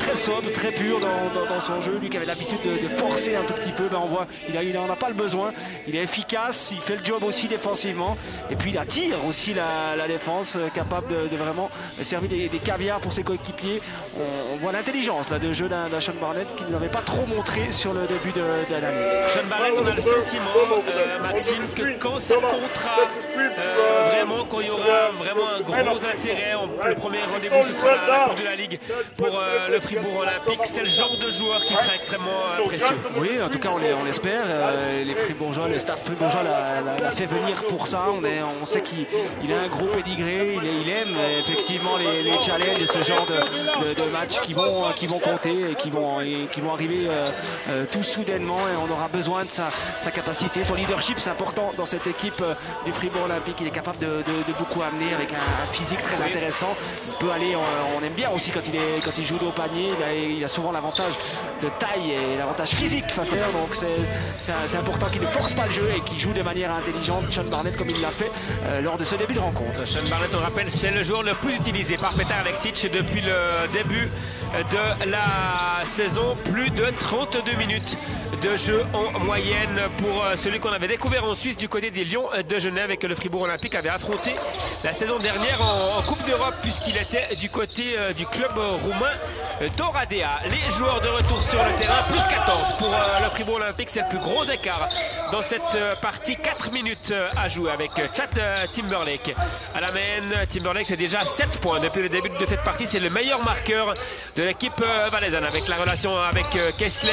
Très sobre, très pur dans, dans- dans son jeu. Lui qui avait l'habitude de, de forcer un tout petit peu, ben on voit, il n'en a, pas le besoin. Il est efficace, il fait le job aussi défensivement. Et puis il attire aussi la, la défense, euh, capable de, de vraiment servir des, des caviars pour ses coéquipiers. On, on voit l'intelligence là, de jeu d'un Sean Barnett qui ne l'avait pas trop montré sur le début de, de l'année. Sean Barrett, on a le sentiment, euh, Maxime, que quand ça comptera euh, vraiment, quand il y aura vraiment un gros intérêt, on- le premier rendez-vous ce sera la, la Coupe de la Ligue pour euh, le Fribourg Olympique. C'est le genre de joueur qui sera extrêmement précieux. Oui, en tout cas, on l'espère. Les Fribourgeois, le staff fribourgeois l'a- fait venir pour ça. On, est, on sait qu'il il a un gros Il, aime euh, effectivement les, challenges et ce genre de, matchs qui vont, qui vont compter et qui vont, qui vont arriver euh, euh, tout soudainement. Et on aura besoin de sa, capacité. Son leadership, c'est important dans cette équipe euh, du Fribourg Olympique. Il est capable de, beaucoup amener avec un, physique très intéressant. Il peut aller, on, aime bien aussi quand il, est, quand il joue au panier. Il a, souvent l'avantage de taille et l'avantage physique face à eux. Donc c'est- important qu'il ne force pas le jeu et qu'il joue de manière intelligente, Sean Barnett, comme il l'a fait euh, lors de ce début de rencontre. Sean rappelle, c'est le joueur le plus utilisé par Petar Alexic depuis le début de la saison. Plus de 32 minutes de jeu en moyenne pour euh, celui qu'on avait découvert en Suisse du côté des Lions de Genève et que le Fribourg Olympique avait affronté la saison dernière en, Coupe d'Europe puisqu'il était du côté euh, du club euh, roumain euh, d'Oradea. Les joueurs de retour sur le terrain, plus 14 pour euh, le Fribourg Olympique, c'est le plus gros écart dans cette euh, partie. 4 minutes euh, à jouer avec euh, Chad euh, Timberlake à la main. Timberlake, c'est déjà 7 points depuis le début de cette partie. C'est le meilleur marqueur de l'équipe euh, valaisanne avec la relation avec euh, Kessler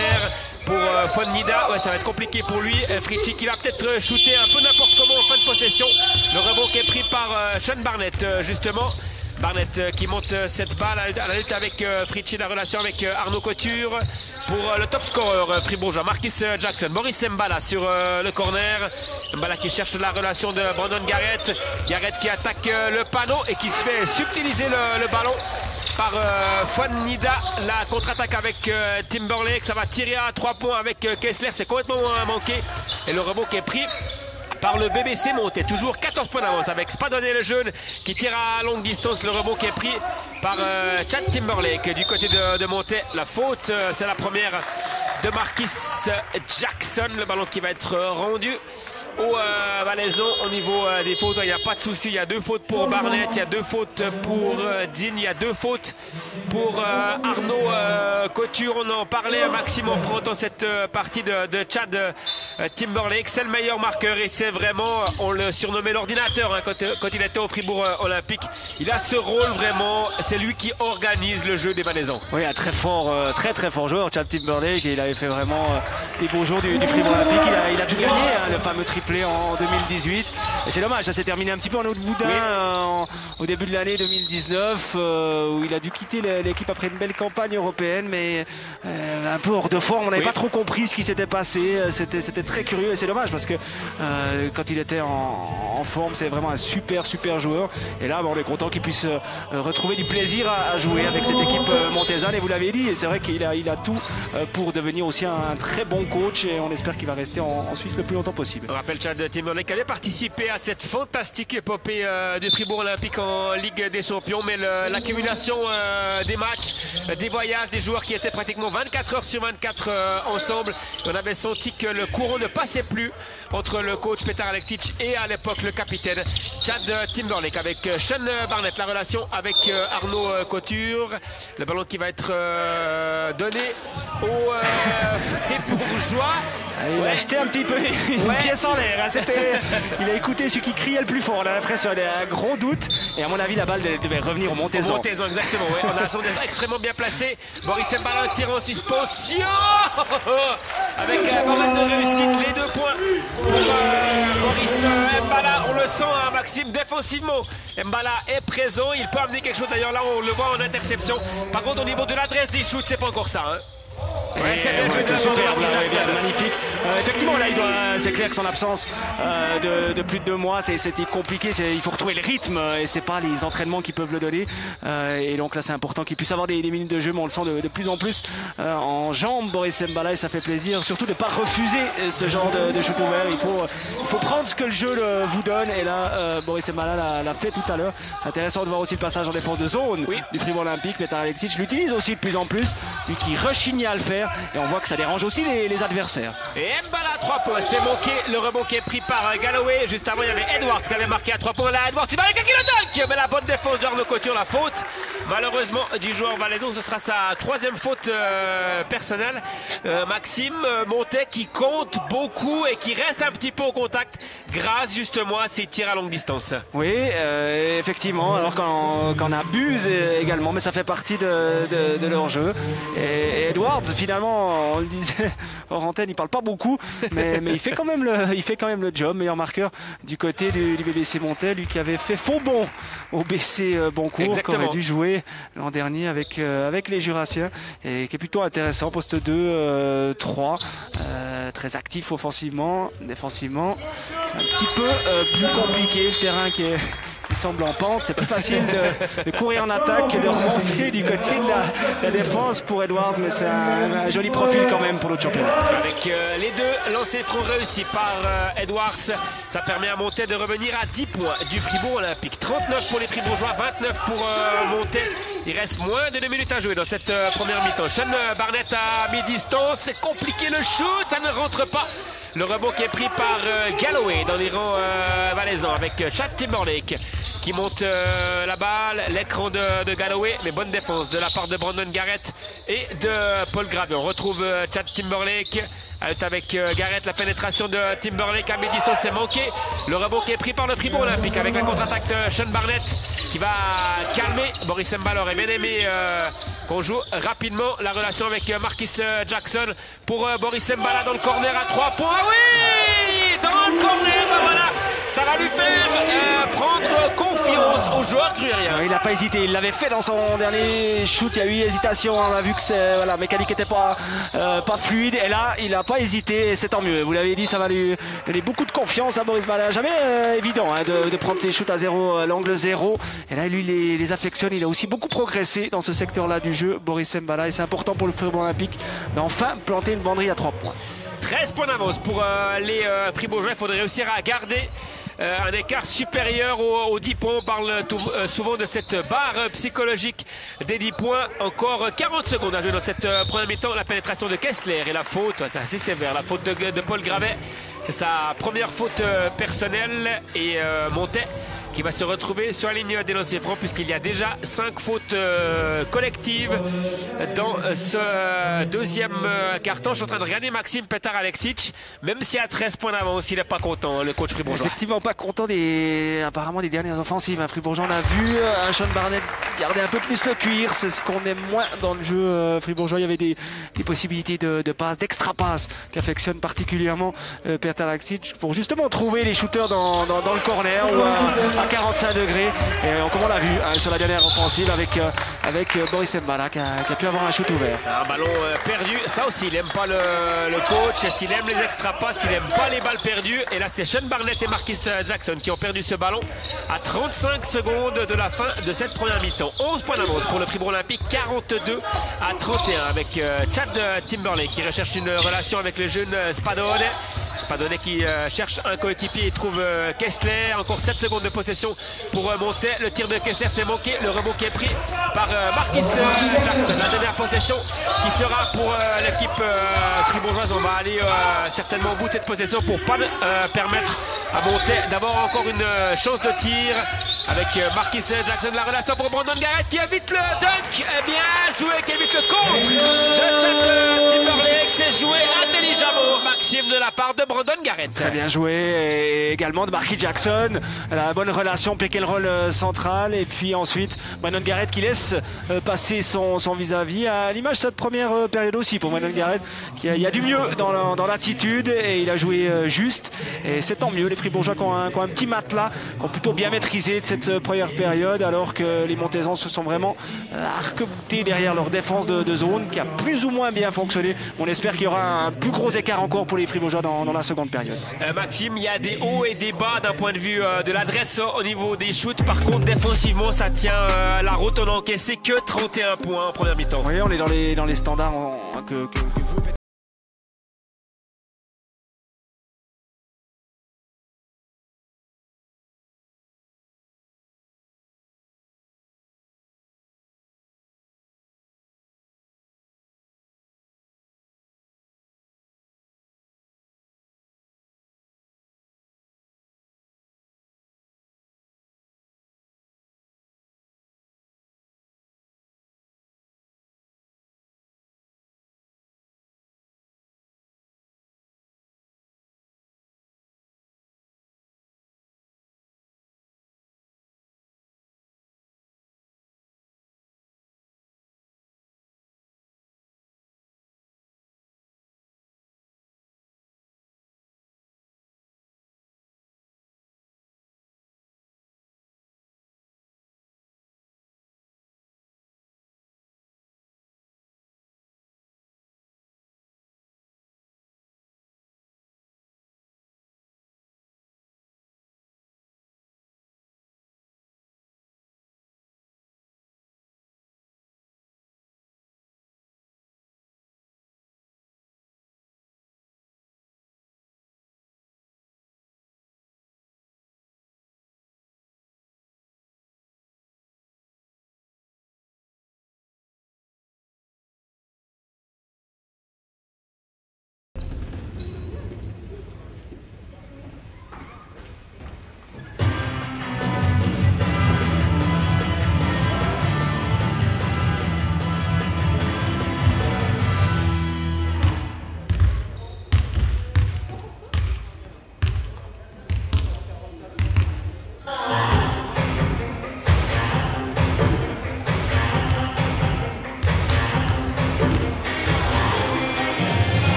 pour euh, Fonnida. Ouais, ça va être compliqué pour lui. Euh, Fritchi qui va peut-être euh, shooter un peu n'importe comment en fin de possession. Le rebond qui est pris par euh, Sean Barnett, justement. Barnett euh, qui monte euh, cette balle à la lutte avec euh, Fritchi, la relation avec Arnaud Couture pour le top scorer fribourgeois, euh, Jackson. Maurice Mbala sur le corner. Mbala qui cherche la relation de Brandon Garrett. Garrett qui attaque le panneau et qui se fait subtiliser le, ballon par euh, Fouad Nida. La contre-attaque avec Timberlake. Ça va tirer à 3 points avec Kessler. C'est complètement manqué. Et le rebond qui est pris par le BBC monté. Toujours 14 points d'avance avec Spadonnet le jeune qui tire à longue distance. Le rebond qui est pris par euh, Chad Timberlake du côté de, de Monté. La faute, euh, c'est la première de Marquis Jackson. Le ballon qui va être rendu au euh, Valaisan au niveau euh, des fautes. Il n'y a pas de souci. Il y a deux fautes pour Barnett, il y a deux fautes pour euh, il y a deux fautes pour euh, Arnaud euh, Couture. On en parlait, Maxime, en prenant cette euh, partie de, Chad Timberlake. C'est le meilleur marqueur et c'est vraiment, on le surnommait l'ordinateur hein, quand, il était au Fribourg Olympique. Il a ce rôle vraiment, c'est lui qui organise le jeu des Valaisans. Oui, un très fort, très très fort joueur, Chad Timberlake. Il avait fait vraiment les beaux jours du, Fribourg Olympique. Il a, il tout gagné, hein, le fameux triplé en 2018. Et c'est dommage, ça s'est terminé un petit peu en eau de boudin euh, en- au début de l'année 2019, euh, où il a dû quitter l'équipe après une belle campagne européenne, mais euh, un peu hors de forme. On n'avait Oui. pas trop compris ce qui s'était passé. C'était, c'était très curieux et c'est dommage parce que euh, quand il était en, en forme, c'est vraiment un super super joueur. Et là, bon, on est content qu'il puisse retrouver du plaisir à, à jouer avec cette équipe euh, montésane. Et vous l'avez dit, et c'est vrai qu'il a, il a tout euh, pour devenir aussi un, un très bon coach. Et on espère qu'il va rester en, en Suisse le plus longtemps possible. Rappelle Chad Timberlake avait participé à cette fantastique épopée euh, du Fribourg Olympique en Ligue des Champions, mais l'accumulation euh, des matchs, euh, des voyages, des joueurs qui étaient pratiquement 24 heures sur 24 euh, ensemble, on avait senti que le courant ne passait plus entre le coach Petar Alexic et à l'époque le capitaine Chad Timberlake avec euh, Sean Barnett, la relation avec euh, Arnaud euh, Couture, le ballon qui va être euh, donné au euh, Fribourgeois. Il a jeté un petit peu une Ouais. pièce en l'air. hein. Il a écouté celui qui criait le plus fort. On a l'impression. Il y a un gros doute. Et à mon avis, la balle devait revenir au Montezan. Montezan, exactement. Ouais. On a l'impression d'être extrêmement bien placé. Boris Mbala tire en suspension avec euh, pas mal de réussite. Les deux points pour euh, Boris euh, Mbala. On le sent, hein, Maxime, défensivement. Mbala est présent. Il peut amener quelque chose. D'ailleurs, là, on le voit en interception. Par contre, au niveau de l'adresse des shoots, c'est pas encore ça. hein. Ouais, magnifique. Euh, effectivement, là, il doit- c'est clair que son absence euh, de, de plus de deux mois, c'est- c'était compliqué. Il faut retrouver le rythme euh, et c'est pas les entraînements qui peuvent le donner. Euh, et donc là, c'est important qu'il puisse avoir des, des minutes de jeu, mais on le sent de, de plus en plus euh, en jambes, Boris Mbala, et ça fait plaisir. Surtout de ne pas refuser euh, ce genre de, de shoot ouvert. Il faut, il faut prendre ce que le jeu le- vous donne. Et là, euh, Boris Mbala l'a- l'a fait tout à l'heure. C'est intéressant de voir aussi le passage en défense de zone Oui. du Fribourg Olympique. Petar Alexic l'utilise aussi de plus en plus, lui qui rechigne à le faire. Et on voit que ça dérange aussi les, les adversaires. Et Mbala 3 points, c'est manqué. Le rebond qui est pris par euh, Galloway. Juste avant, il y avait Edwards qui avait marqué à 3 points. Là, Edwards, il va avec qui le dunk Mais la bonne défense d'Arnaud Couture, la faute. Malheureusement, du joueur valaisan, ce sera sa troisième faute euh, personnelle. Euh, Maxime Montet qui compte beaucoup et qui reste un petit peu au contact grâce justement à ses tirs à longue distance. Oui, effectivement. Alors qu'on abuse également, mais ça fait partie de, de- de leur jeu. Et Edwards, finalement, on le disait hors antenne, il parle pas beaucoup, mais, mais il fait quand même le, il fait quand même le job. Meilleur marqueur du côté du, du BBC Montet, lui qui avait fait faux bon au BC euh, Boncourt, qui aurait dû jouer l'an dernier avec euh, avec les Jurassiens et qui est plutôt intéressant. Poste 2, euh, 3, euh, très actif offensivement, défensivement. C'est un petit peu plus compliqué le terrain qui est qui semble en pente. C'est plus facile de, courir en attaque que de remonter du côté de la, défense pour Edwards, mais c'est un, joli profil quand même pour l'autre championnat. Avec euh, les deux lancers francs réussis par euh, Edwards, ça permet à Montet de revenir à 10 points du Fribourg Olympique. 39 pour les Fribourgeois, 29 pour euh. Il reste moins de 2 minutes à jouer dans cette euh, première mi-temps. Sean Barnett à mi-distance, c'est compliqué le shoot, ça ne rentre pas. Le rebond qui est pris par euh, Galloway dans les rangs euh, valaisans avec euh, Chad Timberlake qui monte la balle, l'écran de, Galloway, mais bonne défense de la part de Brandon Garrett et de Paul Gravier. On retrouve Chad Timberlake avec- euh, Garrett, la pénétration de Timberlake à mi-distance, c'est manqué. Le rebond qui est pris par le Fribourg Olympique avec la contre-attaque de Sean Barnett qui va calmer. Boris Mbala aurait bien aimé euh, qu'on joue rapidement la relation avec euh, Marquis Jackson pour Boris Mbala dans le corner à 3 points. Oui Dans le corner, ben voilà Ça va lui faire prendre confiance aux joueurs gruyériens. Il n'a pas hésité, il l'avait fait dans son dernier shoot, il y a eu hésitation, on a vu que voilà, la mécanique n'était pas, pas fluide et là il n'a pas hésité et c'est tant mieux. Vous l'avez dit, ça va lui donner beaucoup de confiance à Boris Bala. Jamais euh, évident hein, de, de prendre ses shoots à zéro, euh, l'angle zéro. Et là lui les, les affectionne, il a aussi beaucoup progressé dans ce secteur-là du jeu, Boris Mbala, et c'est important pour le Fribourg Olympique d'enfin planter une banderie à 3 points. 13 points d'avance pour euh, les euh, Fribourgeois. Il faudrait réussir à garder euh, un écart supérieur aux, aux 10 points. On parle euh, souvent de cette barre psychologique des 10 points. Encore euh, 40 secondes à jouer dans cette euh, première mi-temps. La pénétration de Kessler et la faute, c'est assez sévère. La faute de, Paul Gravet, c'est sa première faute personnelle. Et Montet qui va se retrouver sur la ligne des lancers francs puisqu'il y a déjà 5 fautes euh, collectives dans euh, ce deuxième euh, carton. Je suis en train de regarder Maxime Petar Alexic, même s'il a 13 points d'avance, il n'est pas content, le coach fribourgeois. Effectivement pas content des apparemment des dernières offensives. Un Fribourgeois on a vu euh, un Sean Barnett garder un peu plus le cuir. C'est ce qu'on aime moins dans le jeu euh, fribourgeois. Il y avait des, possibilités de, de passes, d'extra passes qu'affectionne particulièrement euh, Petar Laksic pour justement trouver les shooters dans, dans- dans le corner ou à, à 45 degrés. Et euh, comme on l'a vu hein, sur la dernière offensive avec, euh, avec euh, Boris Mbala qui a, pu avoir un shoot ouvert. Un ballon euh, perdu, ça aussi, il n'aime pas le, le coach, s'il aime les extra passes, il n'aime pas les balles perdues. Et là, c'est Sean Barnett et Marquis Jackson qui ont perdu ce ballon à 35 secondes de la fin de cette première mi-temps. 11 points d'avance pour le Fribourg Olympique, 42 à 31 avec Chad Timberlake qui recherche une relation avec le jeune Spadone. Spadone qui cherche un coéquipier et trouve Kessler. Encore 7 secondes de possession pour euh, monter. Le tir de Kessler s'est manqué. Le rebond qui est pris par euh, Marquis euh, Jackson. La dernière possession qui sera pour l'équipe fribourgeoise. On va aller certainement au bout de cette possession pour pas permettre à monter d'avoir encore une euh, chance de tir avec euh, Marquis Jackson. La relation pour Brandon Garrett qui évite le dunk. Eh bien joué, qui évite le contre de euh, Timberlake. C'est joué intelligemment, Maxime, de la part de Brandon Garrett. Très bien joué et également de Marquis Jackson, la bonne relation pick and roll euh, central et puis ensuite Manon Garrett qui laisse passer son vis-à-vis à l'image de cette première période aussi pour Manon Garrett il y a du mieux dans la- dans l'attitude et il a joué juste et c'est tant mieux Fribourgeois qui ont un, qui ont un petit matelas qui ont plutôt bien maîtrisé cette euh, première période alors que les Montaisans se sont vraiment euh, arc-boutés derrière leur défense de, de zone qui a plus ou moins bien fonctionné on espère qu'il y aura un plus gros écart encore pour les Fribourgeois dans, dans la seconde période Euh, Maxime, il y a des hauts et des bas d'un point de vue euh, de l'adresse au niveau des shoots. Par contre, défensivement, ça tient euh, la route. On a encaissé que 31 points en première mi-temps. Oui, on est dans les, dans les standards que- que vous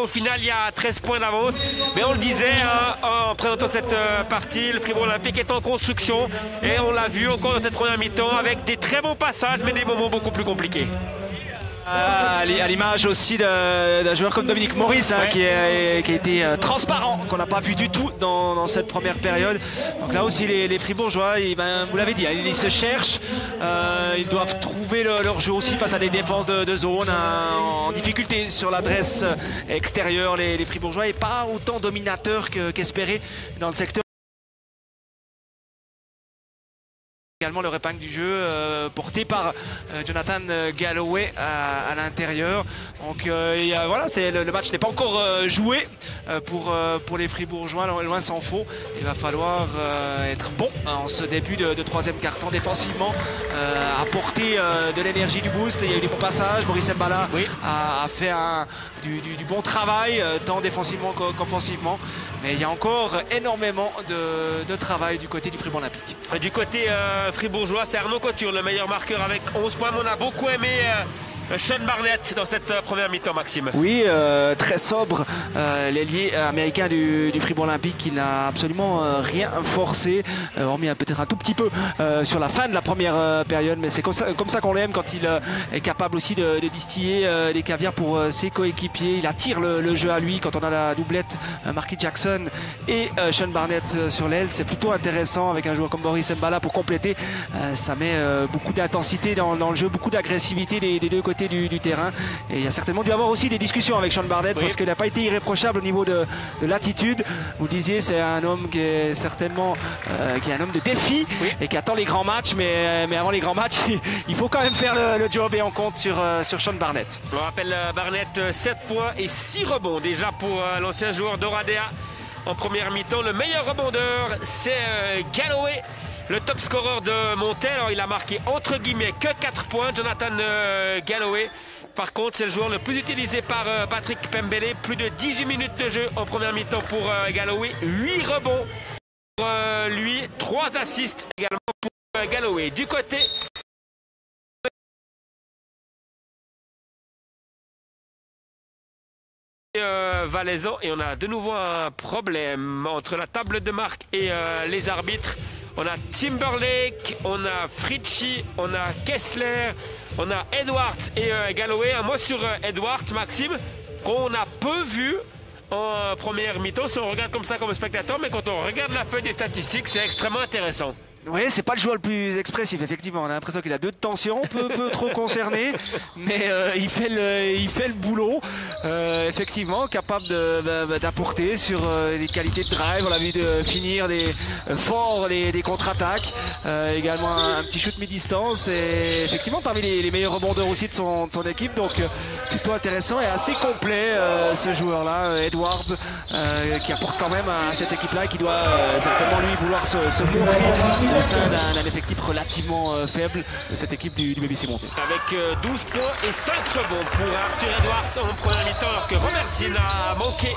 au final, il y a 13 points d'avance. Mais on le disait hein, en présentant cette euh, partie, le Fribourg Olympique est en construction et on l'a vu encore dans cette première mi-temps avec des très bons passages, mais des moments beaucoup plus compliqués. À li- à l'image aussi d'un joueur comme Dominique Maurice hein, Ouais. qui, est- qui a été euh, transparent, qu'on n'a pas vu du tout dans, dans cette première période. Donc là aussi les, les Fribourgeois, ben, vous l'avez dit, hein, ils se cherchent, euh, ils doivent trouver le- leur jeu aussi face à des défenses de, de zone hein, en difficulté sur l'adresse extérieure, les, les Fribourgeois, et pas autant dominateurs que- qu'espérés dans le secteur. Également le épingle du jeu euh, porté par euh, Jonathan euh, Galloway à, à l'intérieur. Donc euh, voilà, c'est le, le match n'est pas encore euh, joué euh, pour, euh, pour les Fribourgeois, loin, loin s'en faut. Il va falloir euh, être bon en ce début de, de troisième carton défensivement, euh, apporter euh, de l'énergie, du boost. Il y a eu des bons passages. Maurice Mbala Oui. a, a fait un- du, du- du bon travail, euh, tant défensivement qu'o- qu'offensivement. Mais il y a encore énormément de, travail du côté du Fribourg Olympique. Du côté euh, fribourgeois, c'est Arnaud Couture, le meilleur marqueur avec 11 points. On a beaucoup aimé euh, Sean Barnett dans cette euh, première mi-temps, Maxime. Oui, euh, très sobre, euh, l'ailier américain du, du Fribourg Olympique qui n'a absolument euh, rien forcé, euh, hormis peut-être un tout petit peu euh, sur la fin de la première euh, période, mais c'est comme ça, qu'on l'aime quand il euh, est capable aussi de, distiller euh, des caviars pour euh, ses coéquipiers. Il attire le, jeu à lui quand on a la doublette euh, Marquis Jackson et euh, Sean Barnett euh, sur l'aile. C'est plutôt intéressant avec un joueur comme Boris Mbala pour compléter. Euh, ça met euh, beaucoup d'intensité dans, le jeu, beaucoup d'agressivité des deux côtés du, du terrain. Et il y a certainement dû avoir aussi des discussions avec Sean Barnett Oui. parce qu'il n'a pas été irréprochable au niveau de, de l'attitude. Vous disiez, c'est un homme qui est certainement euh, qui est un homme de défi Oui. et qui attend les grands matchs. Mais, mais avant les grands matchs, il faut quand même faire le, le job et on compte sur, euh, sur Sean Barnett. On rappelle euh, Barnett, euh, 7 points et 6 rebonds déjà pour euh, l'ancien joueur d'Oradea en première mi-temps. Le meilleur rebondeur, c'est euh, Galloway. Le top scorer de Montel, il a marqué entre guillemets que 4 points, Jonathan euh, Galloway. Par contre, c'est le joueur le plus utilisé par euh, Patrick Pembele. Plus de 18 minutes de jeu en première mi-temps pour euh, Galloway. 8 rebonds pour lui, 3 assists également pour Galloway. Du côté Valaisan et on a de nouveau un problème entre la table de marque et les arbitres. On a Timberlake, on a Fritchie, on a Kessler, on a Edwards et euh, Galloway. Un mot sur euh, Edwards, Maxime, qu'on a peu vu en euh, première mi-temps si on regarde comme ça comme spectateur, mais quand on regarde la feuille des statistiques, c'est extrêmement intéressant. Oui, c'est pas le joueur le plus expressif, effectivement. On a l'impression qu'il a deux de tension, peu, peu trop concerné, mais euh, il, fait le, il fait le boulot. Euh, effectivement, capable de- de- d'apporter sur euh, les qualités de drive. On l'a vu de finir des, euh, fort les, des contre-attaques. Euh, également un, un petit shoot mi-distance. Et effectivement, parmi les, les meilleurs rebondeurs aussi de son, de son équipe. Donc, euh, plutôt intéressant et assez complet euh, ce joueur-là, euh, Edwards, euh, qui apporte quand même à cette équipe-là et qui doit euh, certainement lui vouloir se, se montrer au sein d'un effectif relativement euh, faible de cette équipe du, BBC Monté. Avec euh, 12 points et 5 rebonds pour Arthur Edwards en première mi-temps, alors que Robertson a manqué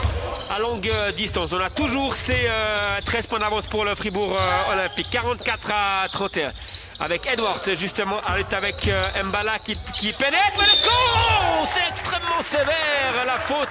à longue euh, distance. On a toujours ces euh, 13 points d'avance pour le Fribourg euh, Olympique, 44 à 31. Avec Edwards, justement, à lutte avec euh, Mbala qui, pénètre. Le coup, c'est extrêmement sévère la faute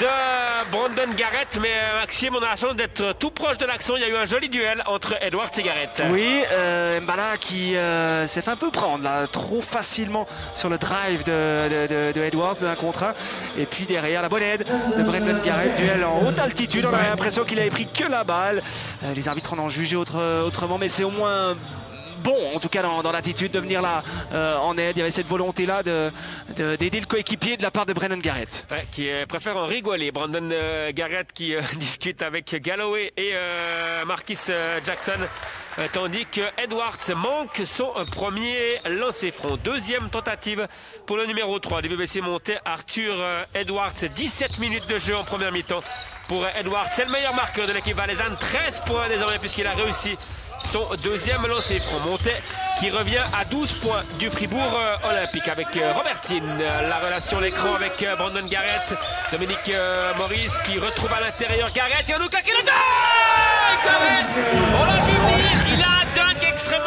de Brandon Garrett. Mais euh, Maxime, on a la chance d'être tout proche de l'action. Il y a eu un joli duel entre Edwards et Garrett. Oui, euh, Mbala qui euh, s'est fait un peu prendre là, trop facilement sur le drive de, de, de- de Edwards, de un contre un. Et puis derrière la bonne aide de Brendan Garrett, duel en haute altitude. On a l'impression qu'il avait pris que la balle. Euh, les arbitres en ont jugé autre- autrement, mais c'est au moins bon, en tout cas dans, l'attitude de venir là euh, en aide. Il y avait cette volonté-là d'aider de, le coéquipier de la part de Brennan Garrett. Ouais, qui euh, préfère en rigoler. Brandon euh, Garrett qui discute avec Galloway et Marquis Jackson. tandis que Edwards manque son premier lancer front. Deuxième tentative pour le numéro 3 du BBC Monté, Arthur Edwards. 17 minutes de jeu en première mi-temps pour Edwards. C'est le meilleur marqueur de l'équipe valaisanne. 13 points désormais puisqu'il a réussi son deuxième lancer front. Monté qui revient à 12 points du Fribourg euh, Olympique avec euh, Robertine. La relation l'écran avec euh, Brandon Garrett. Dominique Maurice qui retrouve à l'intérieur Garrett. Yanouka qui le Garrett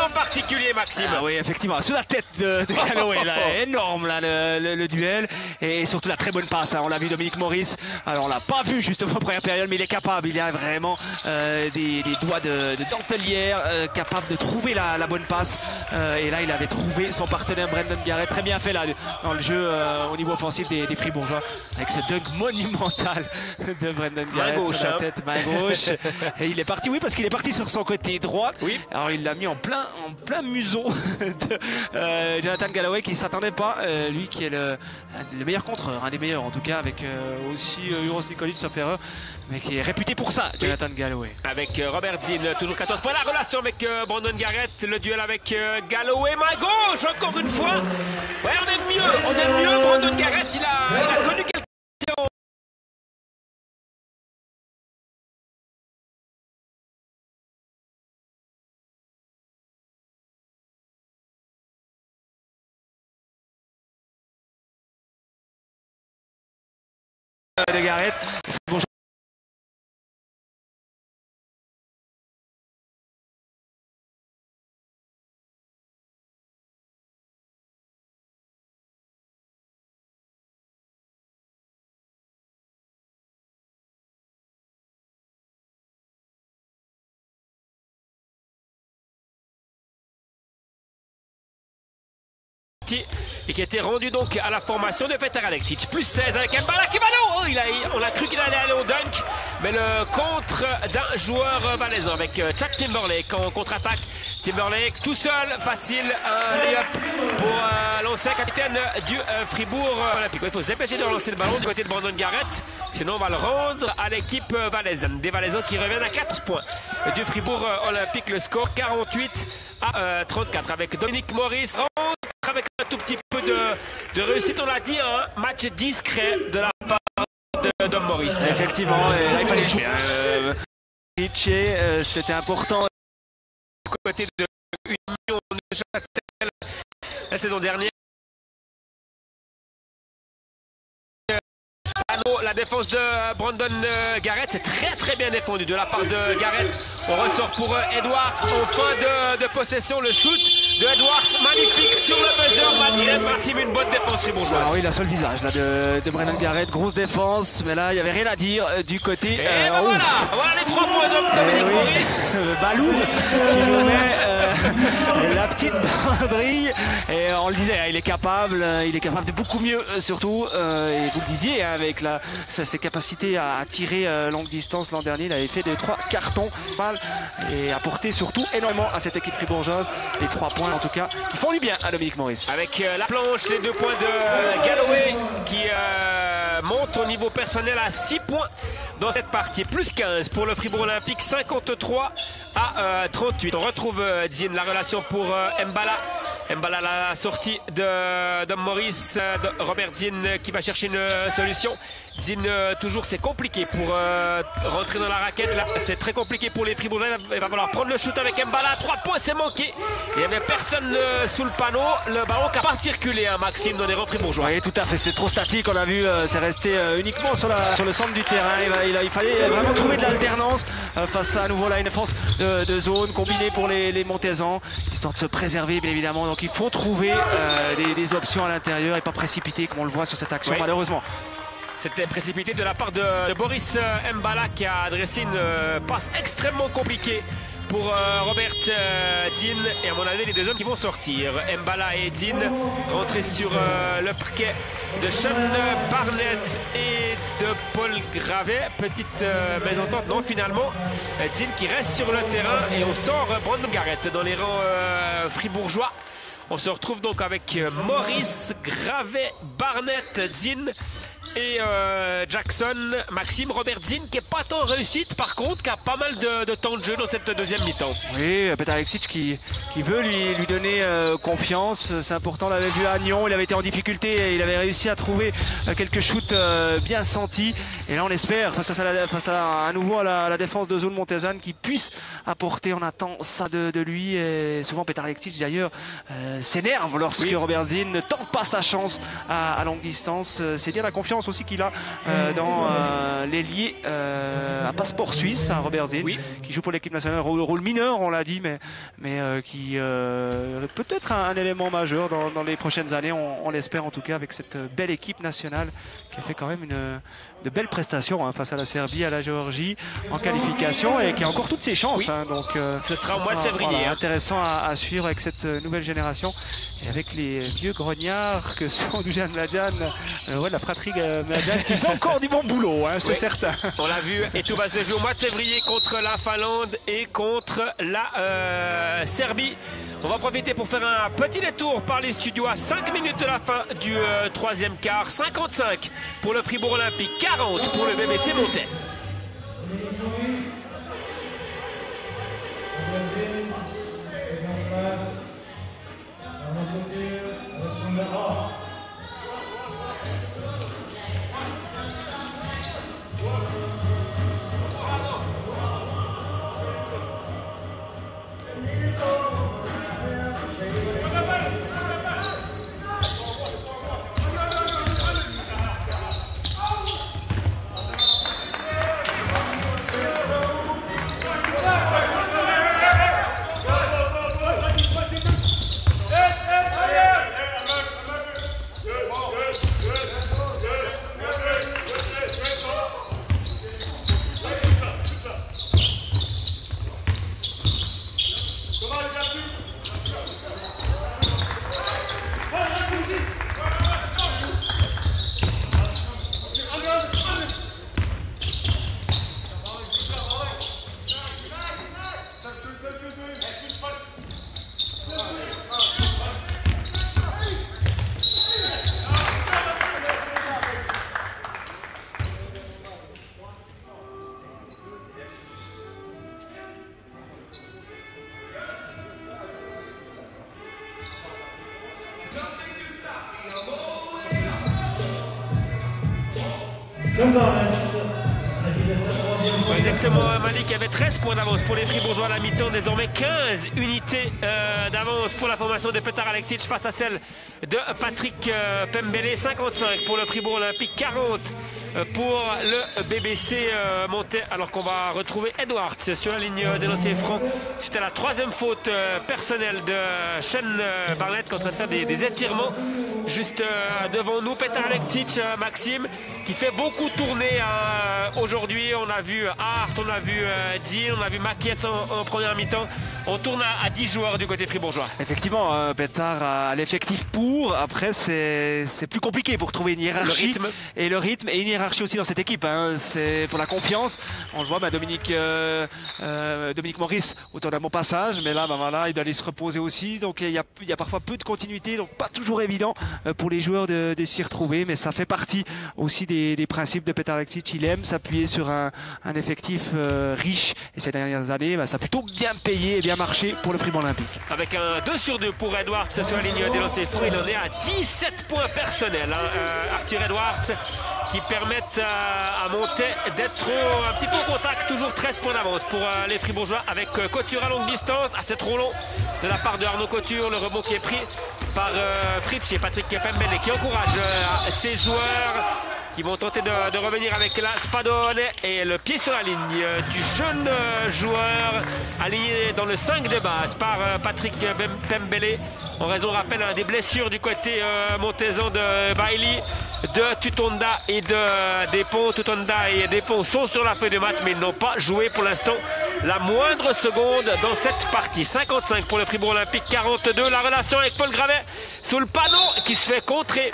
extrêmement particulier, Maxime. Ah oui, effectivement, sous la tête de, de Galloway, là, énorme là, le, le- le duel et surtout la très bonne passe. hein. On l'a vu Dominique Maurice. Alors on l'a pas vu justement en première période, mais il est capable. Il a vraiment euh, des, des doigts de, de dentelière, euh, capable de trouver la, la bonne passe. Euh, et là, il avait trouvé son partenaire Brendan Garrett, très bien fait là dans le jeu euh, au niveau offensif des, des Fribourgeois, avec ce dunk monumental de Brendan Garrett gauche, sur la hein. tête, main gauche. et il est parti, oui, parce qu'il est parti sur son côté droit. Oui. Alors il l'a mis en plein, en plein museau de euh, Jonathan Galloway qui ne s'attendait pas, euh, lui qui est le, meilleurs contreurs, un des meilleurs en tout cas, avec euh, aussi euh, Uros Nikolic sauf erreur, mais qui est réputé pour ça, Jonathan Galloway. Avec Robert Dean, toujours 14 points. La relation avec Brandon Garrett, le duel avec Galloway, main gauche, encore une fois. Ouais, on est mieux, on est mieux. Brandon Garrett, il a, il a connu de et qui a été rendu donc à la formation de Peter Alexic. Plus 16 avec Mbala qui va. Oh, on a cru qu'il allait aller au dunk, mais le contre d'un joueur valaisan avec euh, Chuck Timberlake en contre-attaque. Timberlake tout seul, facile, un pour euh, l'ancien capitaine du euh, Fribourg Olympique. Il faut se dépêcher de relancer le ballon du côté de Brandon Garrett, sinon on va le rendre à l'équipe valaisanne. Des valaisans qui reviennent à 4 points du Fribourg Olympique. Le score 48 à euh, 34 avec Dominique Maurice avec un tout petit peu de, de réussite, on l'a dit, un match discret de la part de Dom Maurice. Effectivement, et là, il fallait jouer. Euh, euh, C'était important. côté de Union de Châtel la saison dernière. La défense de Brandon euh, Garrett, c'est très très bien défendu de la part de Garrett. On ressort pour euh, Edwards en fin de, de possession. Le shoot de Edwards, magnifique sur le buzzer, malgré Martim, une bonne défense Ah fribourgeoise. oui, il a sur le visage là, de, de Brennan Garrett. Grosse défense, mais là, il n'y avait rien à dire euh, du côté. Et euh, ben voilà, voilà les trois points de Eh Dominique oui, Maurice. euh, Balou qui nous met euh, la petite banderille et on le disait hein, il est capable euh, il est capable de beaucoup mieux euh, surtout euh, et vous le disiez hein, avec la, ses capacités à, tirer longue distance l'an dernier il avait fait des trois cartons et apporté surtout énormément à cette équipe fribourgeoise. Les trois points en tout cas qui font du bien à Dominique Maurice. Avec la planche, les deux points de Galloway qui monte au niveau personnel à 6 points dans cette partie. Plus 15 pour le Fribourg Olympique, 53 à euh, 38. On retrouve euh, la relation pour euh, Mbala. Mbala, la sortie de, de Maurice, euh, Robert Dien euh, qui va chercher une euh, solution. Dien, euh, toujours, c'est compliqué pour euh, rentrer dans la raquette. Là, c'est très compliqué pour les Fribourgeois. Il va, il va falloir prendre le shoot avec Mbala. 3 points, c'est manqué. Il n'y avait personne euh, sous le panneau. Le ballon qui n'a pas circulé, hein, Maxime, dans les rangs fribourgeois. Oui, tout à fait. C'était trop statique. On a vu, c'est resté uniquement sur, la, sur le centre du terrain. Il, fallait vraiment trouver de l'alternance face à, à nouveau là une défense de, de zone combinée pour les, les Montezans, histoire de se préserver, bien évidemment. Donc il faut trouver des, des options à l'intérieur et pas précipiter comme on le voit sur cette action, Oui. malheureusement. C'était précipité de la part de, Boris euh, Mbala qui a adressé une euh, passe extrêmement compliquée pour euh, Robert Dean et à mon avis les deux hommes qui vont sortir. Mbala et Dean rentrer sur le parquet de Sean Barnett et de Paul Gravet. Petite mésentente, non finalement. Dean qui reste sur le terrain et on sort Brandon Garrett dans les rangs fribourgeois. On se retrouve donc avec Maurice, Gravet, Barnett, Dean et euh, Jackson, Maxime, Robert Zinn qui n'est pas tant réussite par contre, qui a pas mal de, temps de jeu dans cette deuxième mi-temps. Oui, Peter Alexic qui, qui veut lui, lui donner euh, confiance, c'est important, on l'avait vu à Nyon, il avait été en difficulté et il avait réussi à trouver euh, quelques shoots bien sentis. Et là on espère face à, face à, à nouveau à la, défense de Zone Montezan qui puisse apporter, on attend ça de, lui. Et souvent Peter Alexic d'ailleurs s'énerve lorsque Robert Zinn ne tente pas sa chance à, à longue distance, c'est dire la confiance aussi qu'il a euh, dans euh, l'ailier euh, à passeport suisse, hein, Robert Zinn, qui joue pour l'équipe nationale, rôle, rôle mineur, on l'a dit, mais, mais qui peut-être un, élément majeur dans, les prochaines années, on, l'espère en tout cas, avec cette belle équipe nationale qui a fait quand même une, de belles prestations hein, face à la Serbie, à la Géorgie en qualification et qui a encore toutes ses chances. Hein, donc, Ce sera au mois de février. Intéressant à, suivre avec cette nouvelle génération et avec les vieux grognards que sont Dujan Mladjan, ouais, la fratrie qui fait encore du bon boulot, hein, c'est certain. On l'a vu et tout va se jouer au mois de février contre la Finlande et contre la euh, Serbie. On va profiter pour faire un petit détour par les studios à 5 minutes de la fin du euh, troisième quart. 55 pour le Fribourg Olympique, 40 pour le BBC Montais. Points d'avance pour les Fribourgeois à la mi-temps, désormais 15 unités euh, d'avance pour la formation de Petar Alexic face à celle de Patrick euh, Pembele, 55 pour le Fribourg Olympique, 40 euh, pour le BBC euh, monté alors qu'on va retrouver Edwards sur la ligne des lancers francs. C'était la troisième faute euh, personnelle de Sean Barnett qui est en train de faire des, étirements juste devant nous Petar Alektic Maxime qui fait beaucoup tourner aujourd'hui on a vu Hart on a vu Dean on a vu Makies en, première mi-temps on tourne à, 10 joueurs du côté fribourgeois effectivement Petar a l'effectif pour après c'est plus compliqué pour trouver une hiérarchie le rythme. et le rythme et une hiérarchie aussi dans cette équipe. Hein. C'est pour la confiance. On le voit, bah, Dominique, euh, euh, Dominique Maurice, autant d'un bon passage, mais là, bah, voilà, il doit aller se reposer aussi. Donc il y, a, il y a parfois peu de continuité, donc pas toujours évident euh, pour les joueurs de, s'y retrouver, mais ça fait partie aussi des, principes de Peter Alektic. Il aime s'appuyer sur un, effectif riche et ces dernières années, bah, ça a plutôt bien payé et bien marché pour le Fribourg Olympique. Avec un 2 sur 2 pour Edwards sur la ligne des lancers francs, il en est à 17 points personnels. Hein. Arthur Edwards qui permettent à, monter d'être un petit peu au contact, toujours 13 points d'avance pour euh, les Fribourgeois avec euh, Couture à longue distance, assez trop long de la part de Arnaud Couture, le rebond qui est pris par euh, Fritz et Patrick Pembele qui encourage ses joueurs qui vont tenter de, revenir avec la Spadone et le pied sur la ligne du jeune joueur aligné dans le 5 de base par Patrick Pembele en raison, rappel, hein, des blessures du côté euh, montaisan de Bailey, de Tutonda et de Despont. Tutonda et Despont sont sur la feuille de match, mais ils n'ont pas joué pour l'instant la moindre seconde dans cette partie. 55 pour le Fribourg Olympique, 42. La relation avec Paul Gravet sous le panneau qui se fait contrer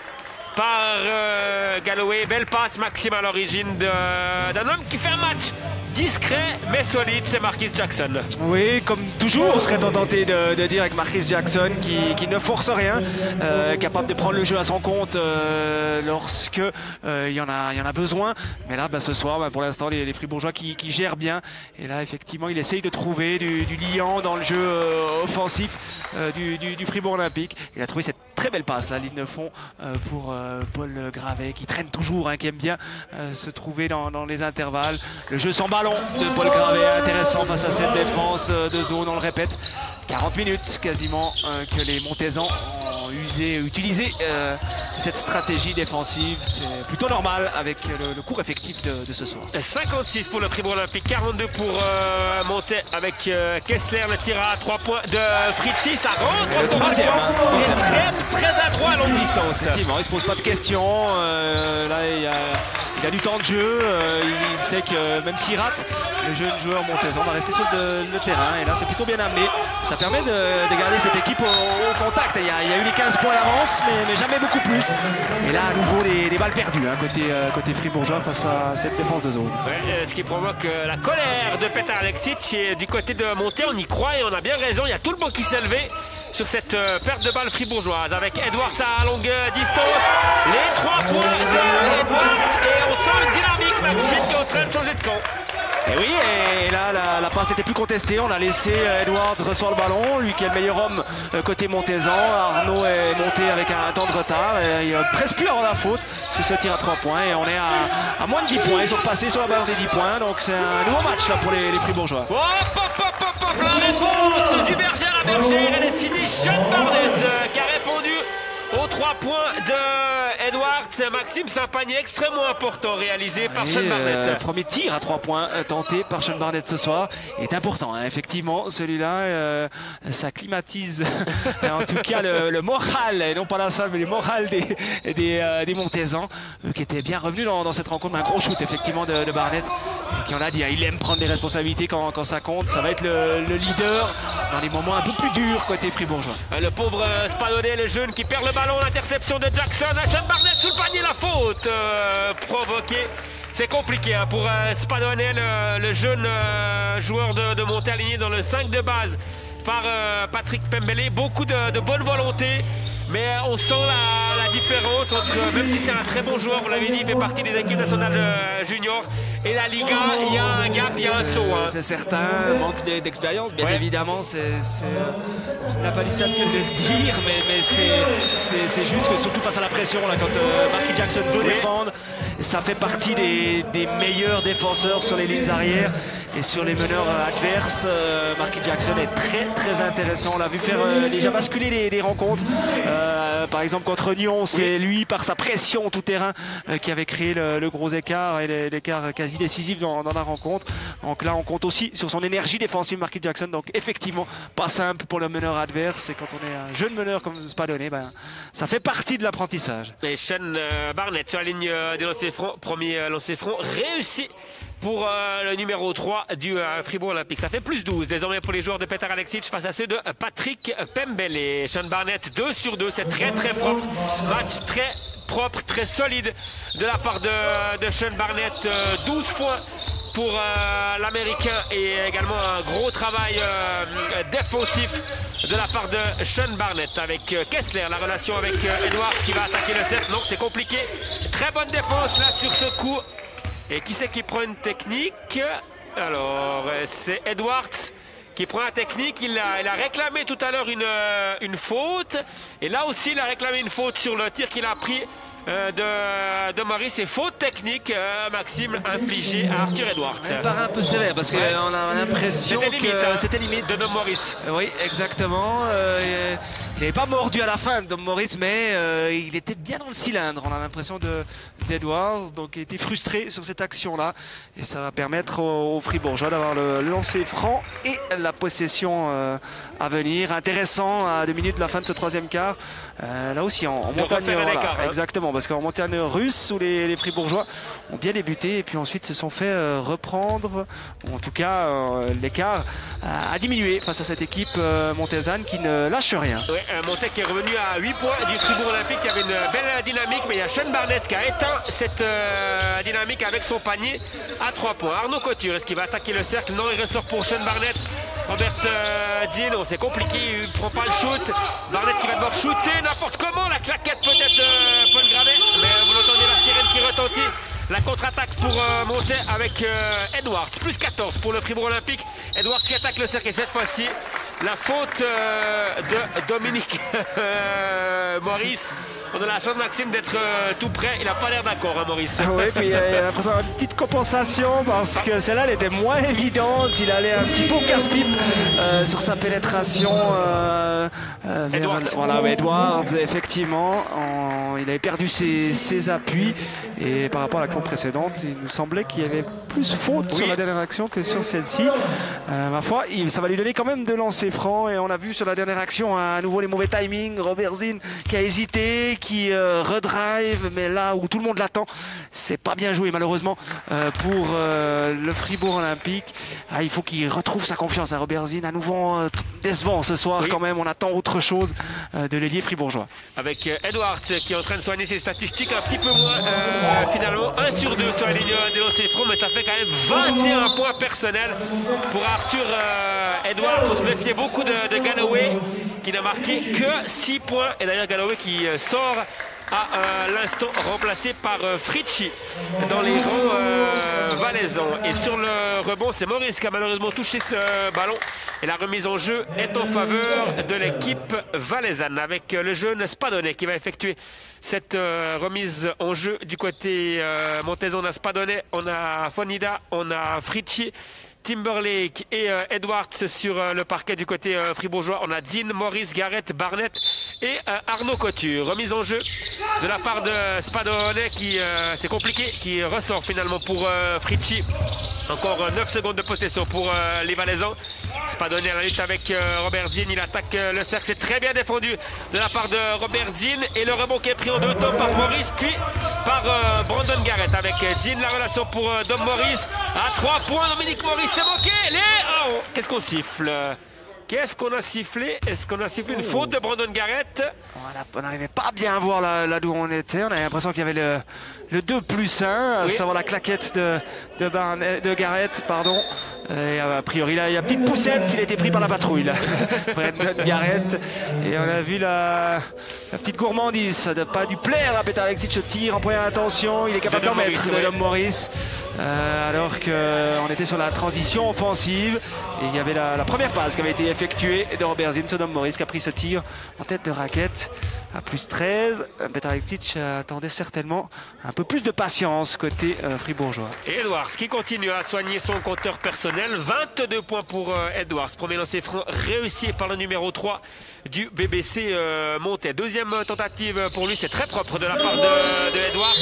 par euh, Galloway. Belle passe, Maxime à l'origine d'un homme qui fait un match discret mais solide, c'est Marquis Jackson. Oui, comme toujours, on serait tenté de, dire avec Marquis Jackson qui, ne force rien, euh, capable de prendre le jeu à son compte euh, lorsque euh, il y, en a, besoin. Mais là, bah, ce soir, bah, pour l'instant, les, Fribourgeois qui, gèrent bien. Et là, effectivement, il essaye de trouver du, liant dans le jeu offensif du, Fribourg Olympique. Il a trouvé cette très belle passe, la ligne de fond pour Paul Gravet qui traîne toujours, hein, qui aime bien se trouver dans, dans les intervalles. Le jeu sans de Paul Gravet, intéressant face à cette défense de zone, on le répète. 40 minutes quasiment euh, que les Montezans ont usé, utilisé euh, cette stratégie défensive. C'est plutôt normal avec le, le cours effectif de, de, ce soir. 56 pour le Fribourg Olympique, 42 pour euh, monter avec euh, Kessler, le tir à 3 points de Fritchi. Ça rentre le troisième, hein, Il est très, très adroit à longue distance. Effectivement, il ne se pose pas de questions. Là, il a, il a, du temps de jeu. il sait que même s'il rate, le jeune joueur Montezan va rester sur le, le terrain. Et là, c'est plutôt bien amené. Ça permet de, de, garder cette équipe au, contact. Il y, a, eu les 15 points d'avance, mais, mais, jamais beaucoup plus. Et là, à nouveau, les, les balles perdues hein, côté, euh, côté fribourgeois face à cette défense de zone. Ouais, ce qui provoque euh, la colère de Petar Alexic. Et du côté de Monté, on y croit et on a bien raison. Il y a tout le monde qui s'est levé sur cette euh, perte de balle fribourgeoise avec Edwards à longue distance. Les trois points de Edwards et on sent une dynamique, Maxime, qui est en train de changer de camp. Et oui, et là, la, la passe n'était plus contestée. On a laissé Edwards recevoir le ballon. Lui qui est le meilleur homme côté Montezan. Arnaud est monté avec un temps de retard. Et il presque plus avoir la faute sur ce tir à 3 points. Et on est à, à, moins de 10 points. Ils sont repassés sur la barre des 10 points. Donc c'est un nouveau match là, pour les, les Fribourgeois. Hop, hop, hop, hop, hop, la réponse du berger à berger. Elle est signée Sean Barnett qui a répondu aux 3 points de Edwards. Maxime, c'est un panier extrêmement important réalisé par Sean Barnett. Euh, premier tir à 3 points euh, tenté par Sean Barnett ce soir est important. Hein. Effectivement, celui-là, euh, ça climatise en tout cas le, le, moral, et non pas la salle, mais le moral des, des, euh, des Montezans qui étaient bien revenus dans, dans, cette rencontre. Un gros shoot effectivement de, de Barnett. Et qui on a dit, hein, il aime prendre des responsabilités quand, quand, ça compte. Ça va être le, le, leader dans les moments un peu plus durs côté fribourgeois. Le pauvre Spadonnet, le jeune qui perd le ballon, l'interception de Jackson. Sean Barnett sous le panier, la faute euh, provoquée. C'est compliqué hein, pour euh, Spadonnet, le, jeune euh, joueur de, de montée aligné dans le 5 de base par euh, Patrick Pembele. Beaucoup de bonne volonté. Mais on sent la, la différence entre, même si c'est un très bon joueur, on l'avait dit, il fait partie des équipes nationales euh, juniors, et la Liga, il y a un gap, il y a un saut. Hein. C'est certain, manque d'expérience, bien ouais. évidemment, c'est la palissade que de le dire, mais, mais c'est juste que surtout face à la pression, là, quand euh, Marky Jackson veut oui. défendre, ça fait partie des, des, meilleurs défenseurs sur les lignes arrière et sur les meneurs adverses. Euh, Marky Jackson est très très intéressant. On l'a vu faire euh, déjà basculer les, les rencontres. Euh, par exemple contre Nyon, c'est oui. lui par sa pression tout terrain euh, qui avait créé le, le gros écart et l'écart quasi décisif dans, dans, la rencontre. Donc là, on compte aussi sur son énergie défensive, Marky Jackson. Donc effectivement, pas simple pour le meneur adverse. Et quand on est un jeune meneur comme Spadonné, ben, ça fait partie de l'apprentissage. Et Sean Barnett sur la ligne des lancers francs, premier lancer franc réussi pour euh, le numéro 3 du euh, Fribourg Olympique. Ça fait plus 12 désormais pour les joueurs de Peter Alexic face à ceux de Patrick Pembele. Sean Barnett 2 sur 2, c'est très très propre. Match très propre, très solide de la part de, Sean Barnett. Euh, 12 points pour euh, l'américain et également un gros travail euh, défensif de la part de Sean Barnett avec euh, Kessler, la relation avec Edwards qui va attaquer le set. Non, c'est compliqué. Très bonne défense là sur ce coup. Et qui c'est qui prend une technique Alors, c'est Edwards qui prend la technique. Il a, réclamé tout à l'heure une, une faute. Et là aussi, il a réclamé une faute sur le tir qu'il a pris euh, de, de Maurice. C'est faute technique, euh, Maxime, infligée à Arthur Edwards. Ça paraît un peu sévère parce qu'on ouais. a l'impression que hein, c'était limite. De Dom Maurice. Oui, exactement. Euh, il n'est pas mordu à la fin, Dom Maurice, mais euh, il était bien dans le cylindre. On a l'impression d'Edwards, donc il était frustré sur cette action-là. Et ça va permettre aux, aux Fribourgeois d'avoir le, le, lancer franc et la possession euh, à venir. Intéressant à deux minutes de la fin de ce troisième quart. Euh, là aussi, en, en montagne, voilà, hein. exactement. Parce qu'en montagne russe, où les, les Fribourgeois ont bien débuté et puis ensuite se sont fait euh, reprendre, ou en tout cas euh, l'écart a, diminué face à cette équipe euh, montésane qui ne lâche rien. Ouais, qui est revenu à 8 points du Fribourg Olympique. Il y avait une belle dynamique, mais il y a Sean Barnett qui a éteint cette dynamique avec son panier à 3 points. Arnaud Couture, est-ce qu'il va attaquer le cercle? Non, il ressort pour Sean Barnett. Robert euh, c'est compliqué, il ne prend pas le shoot. Barnett qui va devoir shooter n'importe comment. La claquette peut-être de Paul Gravet, mais vous l'entendez, la sirène retentit. La contre-attaque pour euh, monter avec euh, Edwards, plus 14 pour le Fribourg Olympique. Edwards qui attaque le cercle et cette fois-ci, la faute euh, de Dominique Maurice. On a la chance, Maxime, d'être euh, tout près. Il n'a pas l'air d'accord, hein, Maurice. Oui, puis il y a l'impression d'avoir une petite compensation parce que celle-là, elle était moins évidente. Il allait un petit peu au casse-pipe euh, sur sa pénétration euh, euh, Edwards. Voilà, ouais, Edwards, effectivement. en- il avait perdu ses, ses appuis et par rapport à l'action précédente, il nous semblait qu'il y avait plus faute sur la dernière action que sur celle-ci. Euh, ma foi, il- ça va lui donner quand même de lancer franc et on a vu sur la dernière action à nouveau les mauvais timings. Robert Zinn qui a hésité, qui euh, redrive, mais là où tout le monde l'attend, c'est pas bien joué malheureusement euh, pour le Fribourg Olympique. Ah, il faut qu'il retrouve sa confiance à Robert Zinn. À nouveau décevant ce soir Oui. quand même. On attend autre chose de l'ailier fribourgeois. Avec Edwards qui est en train de soigner ses statistiques un petit peu moins finalement 1 sur 2 sur la ligne des lancers francs mais ça fait quand même 21 points personnels pour Arthur euh, Edwards on se méfiait beaucoup de, Galloway qui n'a marqué que 6 points et d'ailleurs Galloway qui euh, sort à euh, l'instant remplacé par euh, Fritchi dans les rangs valaisans. Et sur le rebond, c'est Maurice qui a malheureusement touché ce ballon. Et la remise en jeu est en faveur de l'équipe valaisanne avec le jeune Spadonnet qui va effectuer cette euh, remise en jeu du côté euh, Montezon. On a Spadonnet, on a Fonida, on a Fritchi. Timberlake et euh, Edwards sur euh, le parquet du côté fribourgeois. On a Dean, Maurice, Garrett, Barnett et Arnaud Couture. Remise en jeu de la part de Spadone qui, c'est compliqué, qui ressort finalement pour Fritchi. Encore euh, 9 secondes de possession pour les Valaisans. Spadone à la lutte avec euh, Robert Dean. Il attaque euh, le cercle. C'est très bien défendu de la part de Robert Dean. Et le rebond qui est pris en deux temps par Maurice, puis par euh, Brandon Garrett avec Dean. La relation pour Dom Maurice. À 3 points, Dominique Maurice s'est manqué. Les... Oh, Qu'est-ce qu'on siffle? Qu'est-ce qu'on a sifflé? Est-ce qu'on a sifflé une faute de Brandon Garrett? On n'arrivait pas à bien voir là, là d'où on était. On avait l'impression qu'il y avait le, le 2 plus 1, à Oui. savoir la claquette de, de, Barnet- de Garrett. Pardon. Et a priori, là, il y a une petite poussette. Il a été pris par la patrouille, là. Garrett. Et on a vu la, la petite gourmandise. Ça ne pas dû plaire à Peter Alexic. au tir en première intention. Il est capable De d'en mettre de. Dom Maurice. Euh, alors qu'on était sur la transition offensive. Et il y avait la, la première passe qui avait été effectuée de Robert Zinn, Dom Maurice qui a pris ce tir en tête de raquette à plus 13. Euh, Petar Alexic attendait certainement un peu plus de patience côté euh, fribourgeois. Et Edwards qui continue à soigner son compteur personnel. 22 points pour euh, Edwards. Premier lancer franc réussi par le numéro 3 du BBC euh. Deuxième euh, tentative pour lui, c'est très propre de la part de, de Edwards.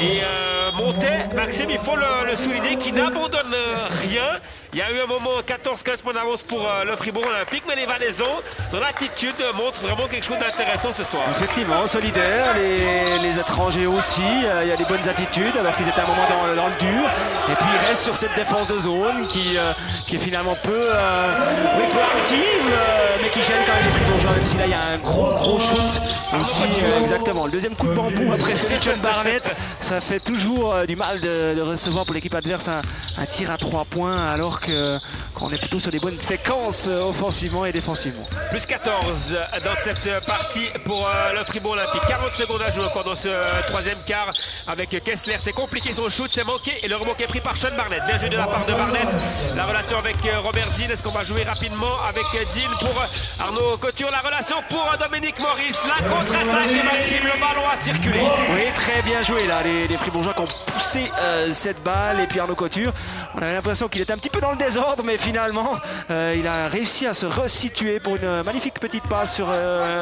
Et euh, Montet, Maxime, il faut le, le souligner, qui n'abandonne rien. Il y a eu un moment 14-15 points d'avance pour le Fribourg Olympique, mais les Valaisans, dans l'attitude, montrent vraiment quelque chose d'intéressant ce soir. Effectivement, solidaire, les, les étrangers aussi, il y a des bonnes attitudes alors qu'ils étaient un moment dans, le dur. Et puis ils restent sur cette défense de zone qui, euh, qui est finalement peu, euh, oui, peu active, euh, mais qui gêne quand même les Fribourgeois, même si là il y a un gros gros shoot aussi. euh, exactement, le deuxième coup de bambou après celui de John Barnett, ça fait toujours du mal de, recevoir pour l'équipe adverse un, tir à trois points alors que qu'on est plutôt sur des bonnes séquences offensivement et défensivement. Plus 14 dans cette partie pour le Fribourg Olympique. 40 secondes à jouer encore dans ce troisième quart avec Kessler. C'est compliqué son shoot, c'est manqué et le rebond qui est pris par Sean Barnett. Bien joué de la part de Barnett. La relation avec euh, Robert Dean. Est-ce qu'on va jouer rapidement avec euh, Dean pour euh, Arnaud Couture? La relation pour Dominique Maurice. La contre-attaque de Maxime. Le ballon a circulé. Oui, très bien joué là, les, les Fribourgeois qui ont poussé cette balle et puis Arnaud Couture. On avait l'impression qu'il était un petit peu dans le désordre, mais finalement, il a réussi à se resituer pour une magnifique petite passe sur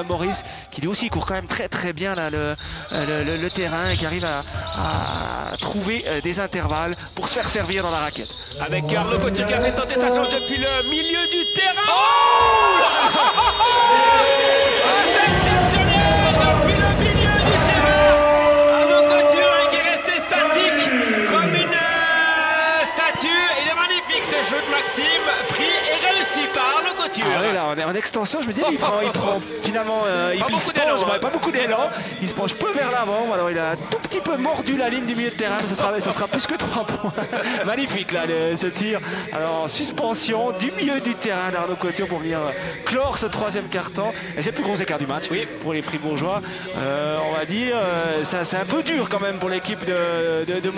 Maurice, qui lui aussi court quand même très très bien là, le- le terrain et qui arrive à, à trouver euh, des intervalles pour se faire servir dans la raquette. Avec Arnaud Couture qui a fait tenter sa chance depuis le milieu du terrain. Ah, en, extension, je me dis, il prend, il prend finalement, euh, il, se penche, hein. pas beaucoup d'élan. Il se penche peu vers l'avant. Alors il a un tout petit peu mordu la ligne du milieu de terrain. mais Ce sera, ce sera plus que 3 points. Magnifique là, le- ce tir. Alors en suspension du milieu du terrain d'Arnaud Couture pour venir euh, clore ce troisième carton. Et c'est le plus gros écart du match pour les Fribourgeois. Euh, on va dire, euh, ça, c'est un peu dur quand même pour l'équipe de, de,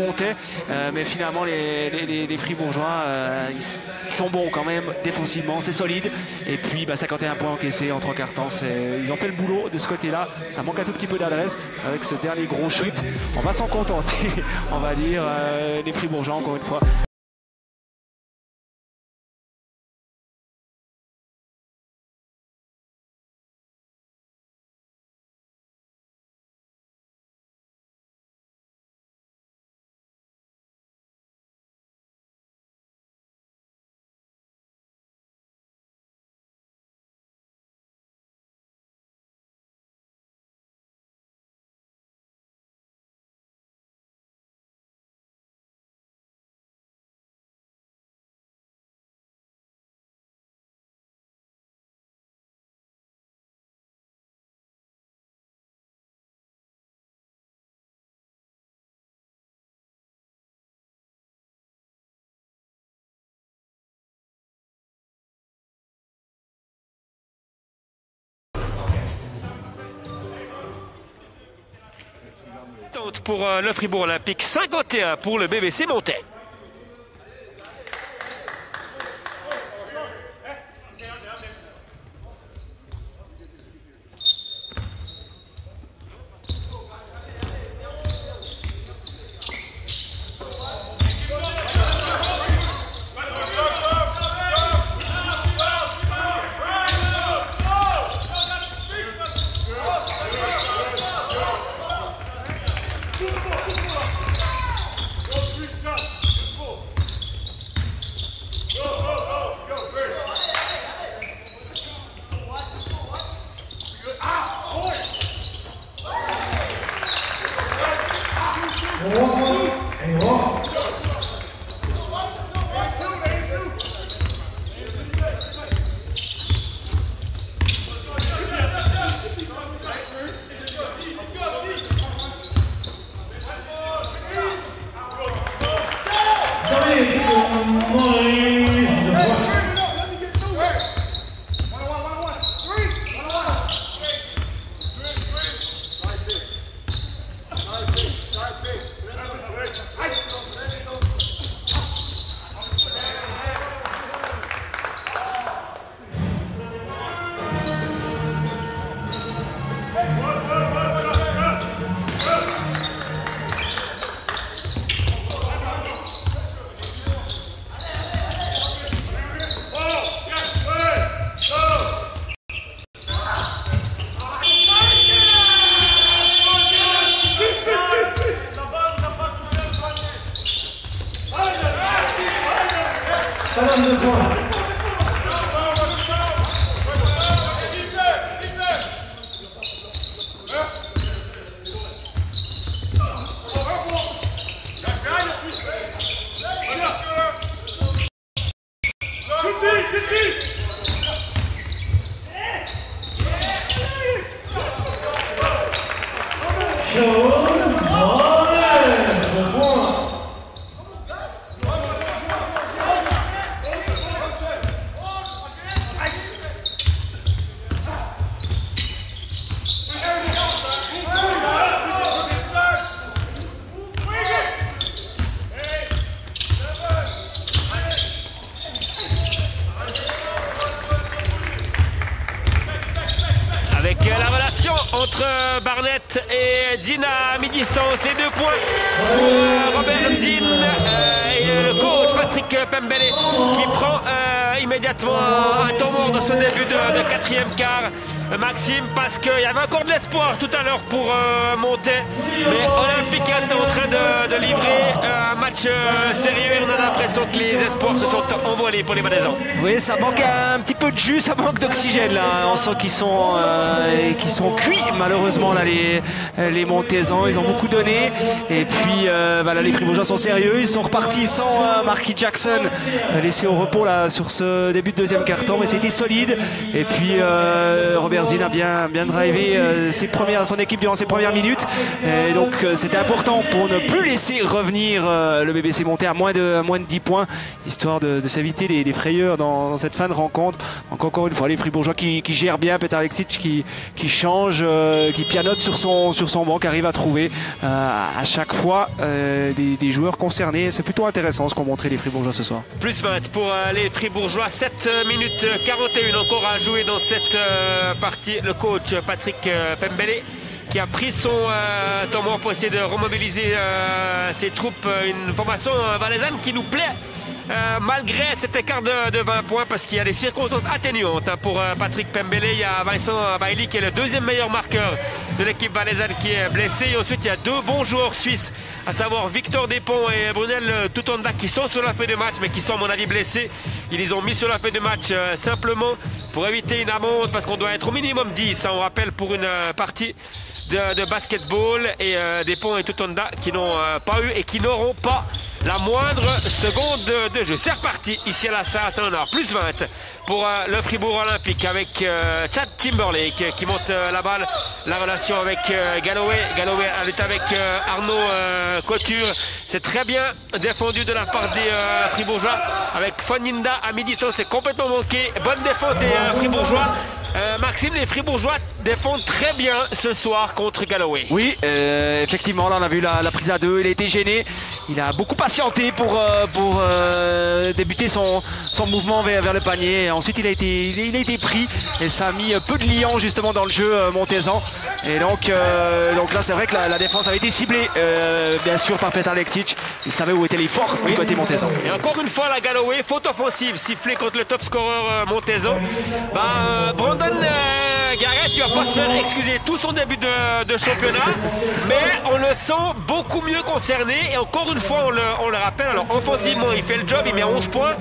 mais finalement, les, les, les- les Fribourgeois, ils sont bons quand même défensivement, c'est solide. Et puis bah, 51 points encaissés en trois cartons. c'est- Ils ont fait le boulot de ce côté-là. Ça manque un tout petit peu d'adresse avec ce dernier gros shoot. On va s'en contenter, on va dire, euh, les Fribourgeois encore une fois. Pour euh, le Fribourg Olympique, 51 pour le BBC Montaix. Entre euh, Barnett et Dina à mi-distance, les deux points pour euh, Robert Zinn euh, le coach Patrick Pembele qui prend euh, immédiatement un temps mort dans ce début de, quatrième quart. Euh, Maxime, parce qu'il y avait encore de l'espoir tout à l'heure pour euh, monter, mais Olympique est en train de, livrer euh, un match match euh, sérieux et on a l'impression que les espoirs se sont envolés pour les Malaisans. Oui, ça manque un petit peu de jus, ça manque d'oxygène là. On sent qu'ils sont, euh, qu'ils sont cuits malheureusement là les, les Montezans. Ils ont beaucoup donné. Et puis euh, bah, là, les Fribourgeois sont sérieux. Ils sont repartis euh, Marquis Jackson laissé au repos là sur ce début de deuxième carton, mais c'était solide. Et puis Robert Zinn a bien, bien drivé ses premières, son équipe durant ses premières minutes. Et donc c'était important pour ne plus laisser revenir le BBC monter à moins de, moins de 10 points, histoire de, s'éviter les, frayeurs dans, cette fin de rencontre. Donc encore une fois, les Fribourgeois qui, gèrent bien, Petar Alexic qui, qui change, qui pianote sur son, sur son banc, arrive à trouver à chaque fois euh, des, joueurs concernés. C'est plutôt intéressant ce qu'ont montré les Fribourgeois ce soir. Plus 20 pour euh, les Fribourgeois. 7 minutes 41 encore à jouer dans cette euh, partie. Le coach Patrick Pembele qui a pris son temps pour essayer de remobiliser ses troupes. Une formation valaisanne qui nous plaît euh, malgré cet écart de, 20 points parce qu'il y a des circonstances atténuantes hein, pour euh, Patrick Pembele. Il y a Vincent Bailey qui est le deuxième meilleur marqueur de l'équipe valaisanne qui est blessé. Ensuite, il y a deux bons joueurs suisses, à savoir Victor Despont et Brunel Toutonda qui sont sur la feuille de match mais qui sont à mon avis blessés. Ils les ont mis sur la feuille de match euh, simplement pour éviter une amende parce qu'on doit être au minimum 10, hein, on rappelle, pour une partie de, basketball et Despont et Toutonda qui n'ont pas eu et qui n'auront pas la moindre seconde de jeu. C'est reparti ici à la Saint-Honor. Plus 20 pour euh, le Fribourg Olympique avec euh, Chad Timberlake qui monte euh, la balle. La relation avec Galloway. Galloway est avec Arnaud Couture. C'est très bien défendu de la part des Fribourgeois avec Foninda à mi-distance. C'est complètement manqué. Bonne défense des Fribourgeois. Maxime, les Fribourgeois défendent très bien ce soir contre Galloway. Oui, effectivement, là on a vu la, prise à deux, il a été gêné. Il a beaucoup patienté pour, pour débuter son, son mouvement vers, le panier. Ensuite, il a, été, il a été pris et ça a mis peu de liant justement dans le jeu Montezan. Et donc, donc là, c'est vrai que la, défense avait été ciblée, bien sûr, par Petar Lektic. Il savait où étaient les forces du côté Montezan. Et encore une fois, la Galloway, faute offensive, sifflée contre le top scorer Montezan. Bah, Brandon euh, Garrett, tu vas pas se faire excuser tout son début de, championnat, mais on le sent beaucoup mieux concerné. Et encore une fois, on le, on le rappelle, alors offensivement, il fait le job, il met 11 points.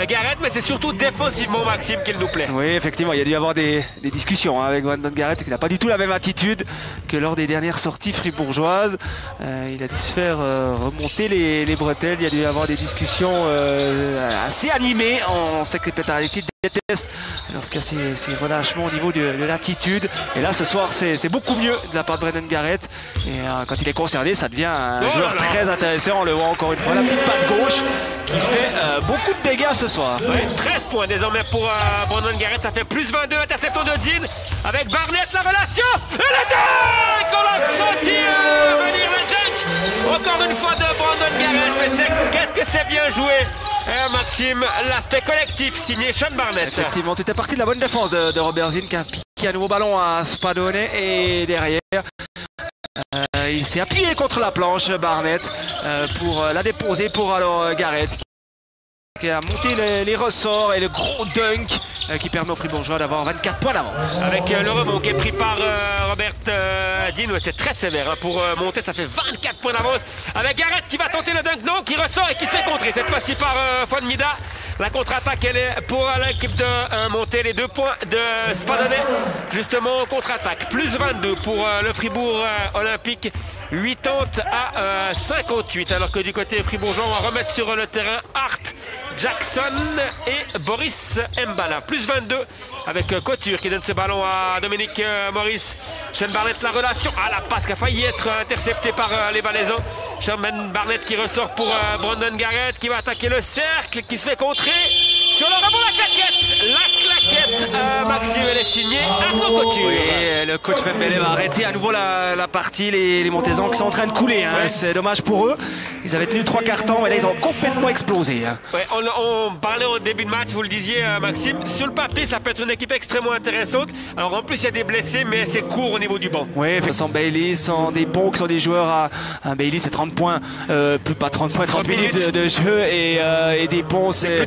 Euh, Garrett, mais c'est surtout défensivement Maxime qu'il nous plaît. Oui, effectivement, il y a dû avoir des, discussions hein, avec Brandon Garrett qui n'a pas du tout la même attitude que lors des dernières sorties fribourgeoises. Euh, il a dû se faire euh, remonter les, bretelles, il y a dû avoir des discussions assez animées. On sait que Petar déteste lorsqu'il y a ces, relâchements au niveau de, l'attitude. Et là, ce soir, c'est beaucoup mieux de la part de Brandon Garrett. Et quand il est concerné, ça devient un oh joueur très intéressant. On le voit encore une fois, la petite patte gauche qui fait beaucoup de dégâts ce soir. 13 points désormais pour euh, Brandon Garrett. Ça fait plus 22. Interception de Dean avec Barnett. La relation. Et le dunk On l'a senti euh, venir. Encore une fois de Brandon Garrett. Mais qu'est-ce que c'est bien joué? Maxime, l'aspect collectif signé Sean Barnett. Effectivement, tu étais parti de la bonne défense de, Robert Zinn qui a piqué un nouveau ballon à Spadone et derrière. Euh, il s'est appuyé contre la planche, Barnett, pour la déposer pour alors Garrett qui a monté les, ressorts et le gros dunk euh, qui permet aux Fribourgeois d'avoir 24 points d'avance. Avec euh, le rebond qui est pris par euh, Robert Dean, c'est très sévère hein, pour monter, ça fait 24 points d'avance. Avec Garrett qui va tenter le dunk, non, qui ressort et qui se fait contrer cette fois-ci par Mida. La contre-attaque, elle est pour l'équipe de monter les deux points de Spadonnet. Justement, contre-attaque. Plus 22 pour le Fribourg Olympique. 80 à 58. Alors que du côté fribourgeois, on va remettre sur le terrain Hart Jackson et Boris Mbala. Plus 22 avec Couture qui donne ses ballons à Dominique euh, Maurice. Sean Barnett, la relation à la passe qui a failli être interceptée par euh, les Valaisans. Sean Barnett qui ressort pour euh, Brandon Garrett qui va attaquer le cercle, qui se fait contrer. Sur le rebond, la claquette La claquette, Maxime, elle est signée Arnaud Couture. Oui, le coach Pembele va arrêter à nouveau la, partie. Les, les qui sont en train de couler. Hein. C'est dommage pour eux. Ils avaient tenu trois cartons, mais là, ils ont complètement explosé. Hein. on, parlait au début de match, vous le disiez, Maxime. Sur le papier, ça peut être une équipe extrêmement intéressante. Alors en plus, il y a des blessés, mais c'est court au niveau du banc. Oui, sans Bailey, sans des ponts qui sont des joueurs à. Bailey, c'est 30 points, euh, plus pas 30 points, 30, minutes, de, jeu. Et, euh, et des ponts, c'est plus,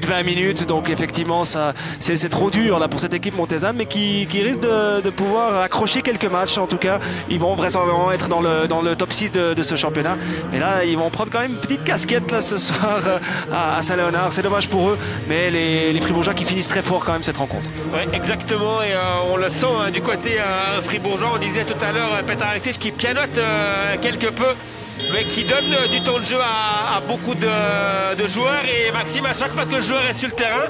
de 20 minutes. Donc effectivement, ça, c'est trop dur là pour cette équipe montésane, mais qui, qui risque de, de, pouvoir accrocher quelques matchs. En tout cas, ils vont vraisemblablement être dans dans le top 6 de, ce championnat. Mais là, ils vont prendre quand même une petite casquette là ce soir à, à Saint-Léonard. C'est dommage pour eux, mais les, les, Fribourgeois qui finissent très fort quand même cette rencontre. Oui, exactement. Et euh, on le sent hein, du côté euh, fribourgeois. On disait tout à l'heure Peter Alexis qui pianote euh, quelque peu mais qui donne du temps de jeu à, à beaucoup de, de, joueurs. Et Maxime, à chaque fois que le joueur est sur le terrain,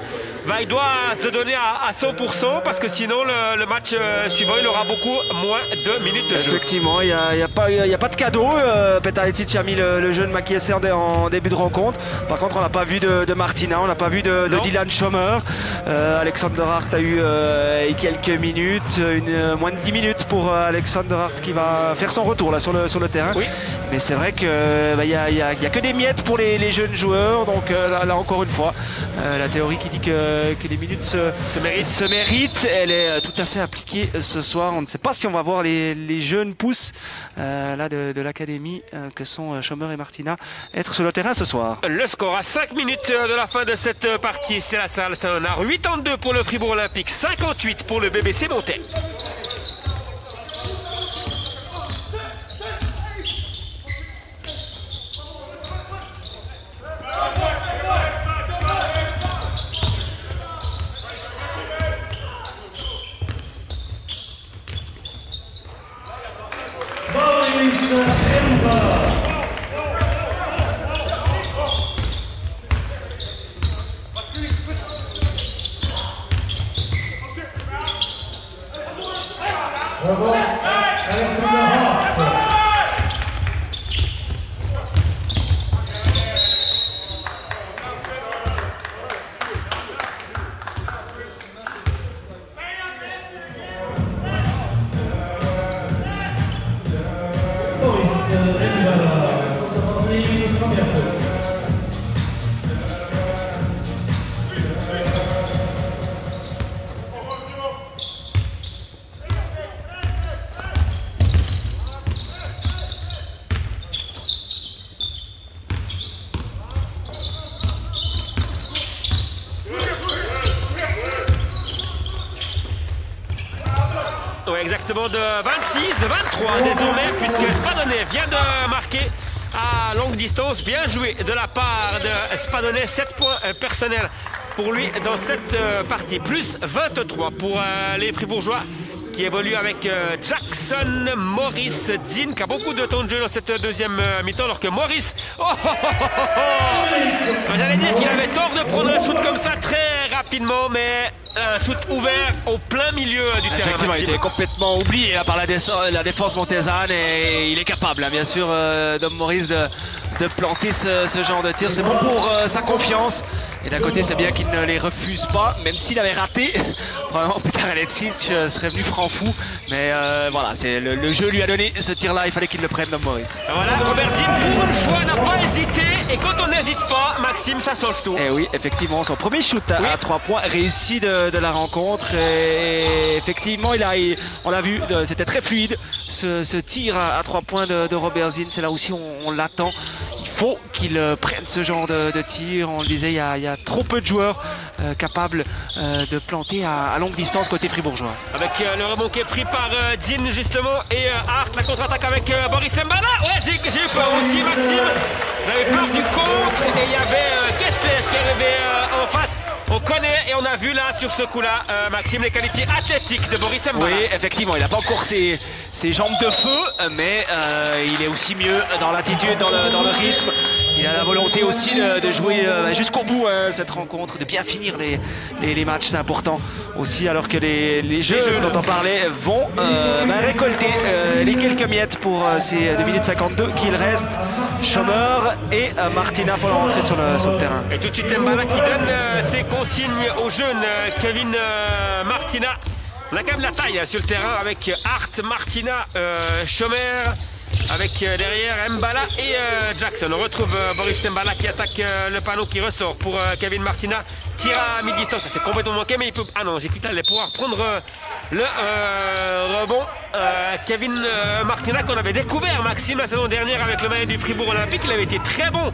bah, il doit se donner à, à 100% parce que sinon le, le, match suivant il aura beaucoup moins de minutes de jeu. Effectivement, il n'y a, y a, pas, y a pas de cadeau. Euh, a mis le, le jeune Makiesser en début de rencontre. Par contre, on n'a pas vu de, de Martina, on n'a pas vu de, de Dylan Schomer. Euh, Alexander Hart a eu euh, quelques minutes, une, moins de 10 minutes pour Alexander Hart qui va faire son retour là sur le, sur le terrain. Oui. Mais c'est vrai qu'il bah, n'y a, que des miettes pour les, les jeunes joueurs. Donc là, là, encore une fois, la théorie qui dit que, que les minutes se, se, méritent. se, méritent. elle est tout à fait appliquée ce soir. On ne sait pas si on va voir les, les jeunes pousses euh, là de, de l'académie euh, que sont Schomer et Martina être sur le terrain ce soir. Le score à 5 minutes de la fin de cette partie, c'est la salle Saint-Honard. 82 pour le Fribourg Olympique, 58 pour le BBC Montais. exactement 26, de 23 désormais, puisque Spadonnet vient de marquer à longue distance. Bien joué de la part de Spadonnet, 7 points personnels pour lui dans cette partie. Plus 23 pour les Fribourgeois qui évolue avec Jackson, Maurice, Dean qui a beaucoup de temps de jeu dans cette deuxième mi-temps alors que Maurice, oh, oh, oh, j'allais dire qu'il avait tort de prendre un shoot comme ça très rapidement mais un shoot ouvert au plein milieu du terrain. Effectivement, il était complètement oublié là, par la, la défense montésane et il est capable, hein, bien sûr, euh, Dom Maurice de, de planter ce, ce, genre de tir. C'est bon pour euh, sa confiance. Et d'un côté, c'est bien qu'il ne les refuse pas, même s'il avait raté. Vraiment, Peter Alexic serait venu franc fou. Mais euh, voilà, c'est le, le, jeu lui a donné ce tir-là. Il fallait qu'il le prenne, Dom Maurice. Voilà, Robertine, pour une fois, n'a pas hésité. Et quand on n'hésite pas, Maxime, ça change tout. Et oui, effectivement, son premier shoot à, Oui. à 3 points réussi de, de la rencontre. Et effectivement, il a, on l'a vu, c'était très fluide ce, tir à, 3 points de, Robert Zinn. C'est là aussi on, l'attend. Il faut qu'il euh, prenne ce genre de, tir. On le disait, il y a, trop peu de joueurs euh, capables euh, de planter à, longue distance côté fribourgeois. Avec le rebond qui est pris par Dean justement et Hart, la contre-attaque avec Boris Mbala. Ouais, j'ai eu peur aussi, Maxime. On avait peur du contre et il y avait Kessler qui arrivait en face. On connaît et on a vu là sur ce coup-là, euh, Maxime, les qualités athlétiques de Boris Mbala. Oui, effectivement, il n'a pas encore ses, jambes de feu, mais euh, il est aussi mieux dans l'attitude, dans dans le rythme. Il a la volonté aussi de, de jouer euh, jusqu'au bout hein, cette rencontre, de bien finir les, les, les matchs, c'est important aussi, alors que les, les jeux jeunes. dont on parlait vont euh, ben, récolter euh, les quelques miettes pour euh, ces 2 minutes 52 qu'il reste. Schomer et Martina pour rentrer sur le, sur le terrain. Et tout de suite Mbala qui donne ses consignes au jeune euh, Kevin Martina. On a quand même la taille hein, sur le terrain avec Hart, Martina, Schomer, avec euh, derrière Mbala et euh, Jackson. On retrouve euh, Boris Mbala qui attaque le panneau qui ressort pour Kevin Martina. Tire à mi-distance, ça s'est complètement manqué, mais il peut. Ah non, j'ai cru qu'il allait pouvoir prendre euh, le rebond. Kevin Martina qu'on avait découvert Maxime la saison dernière avec le maillot du Fribourg Olympique. Il avait été très bon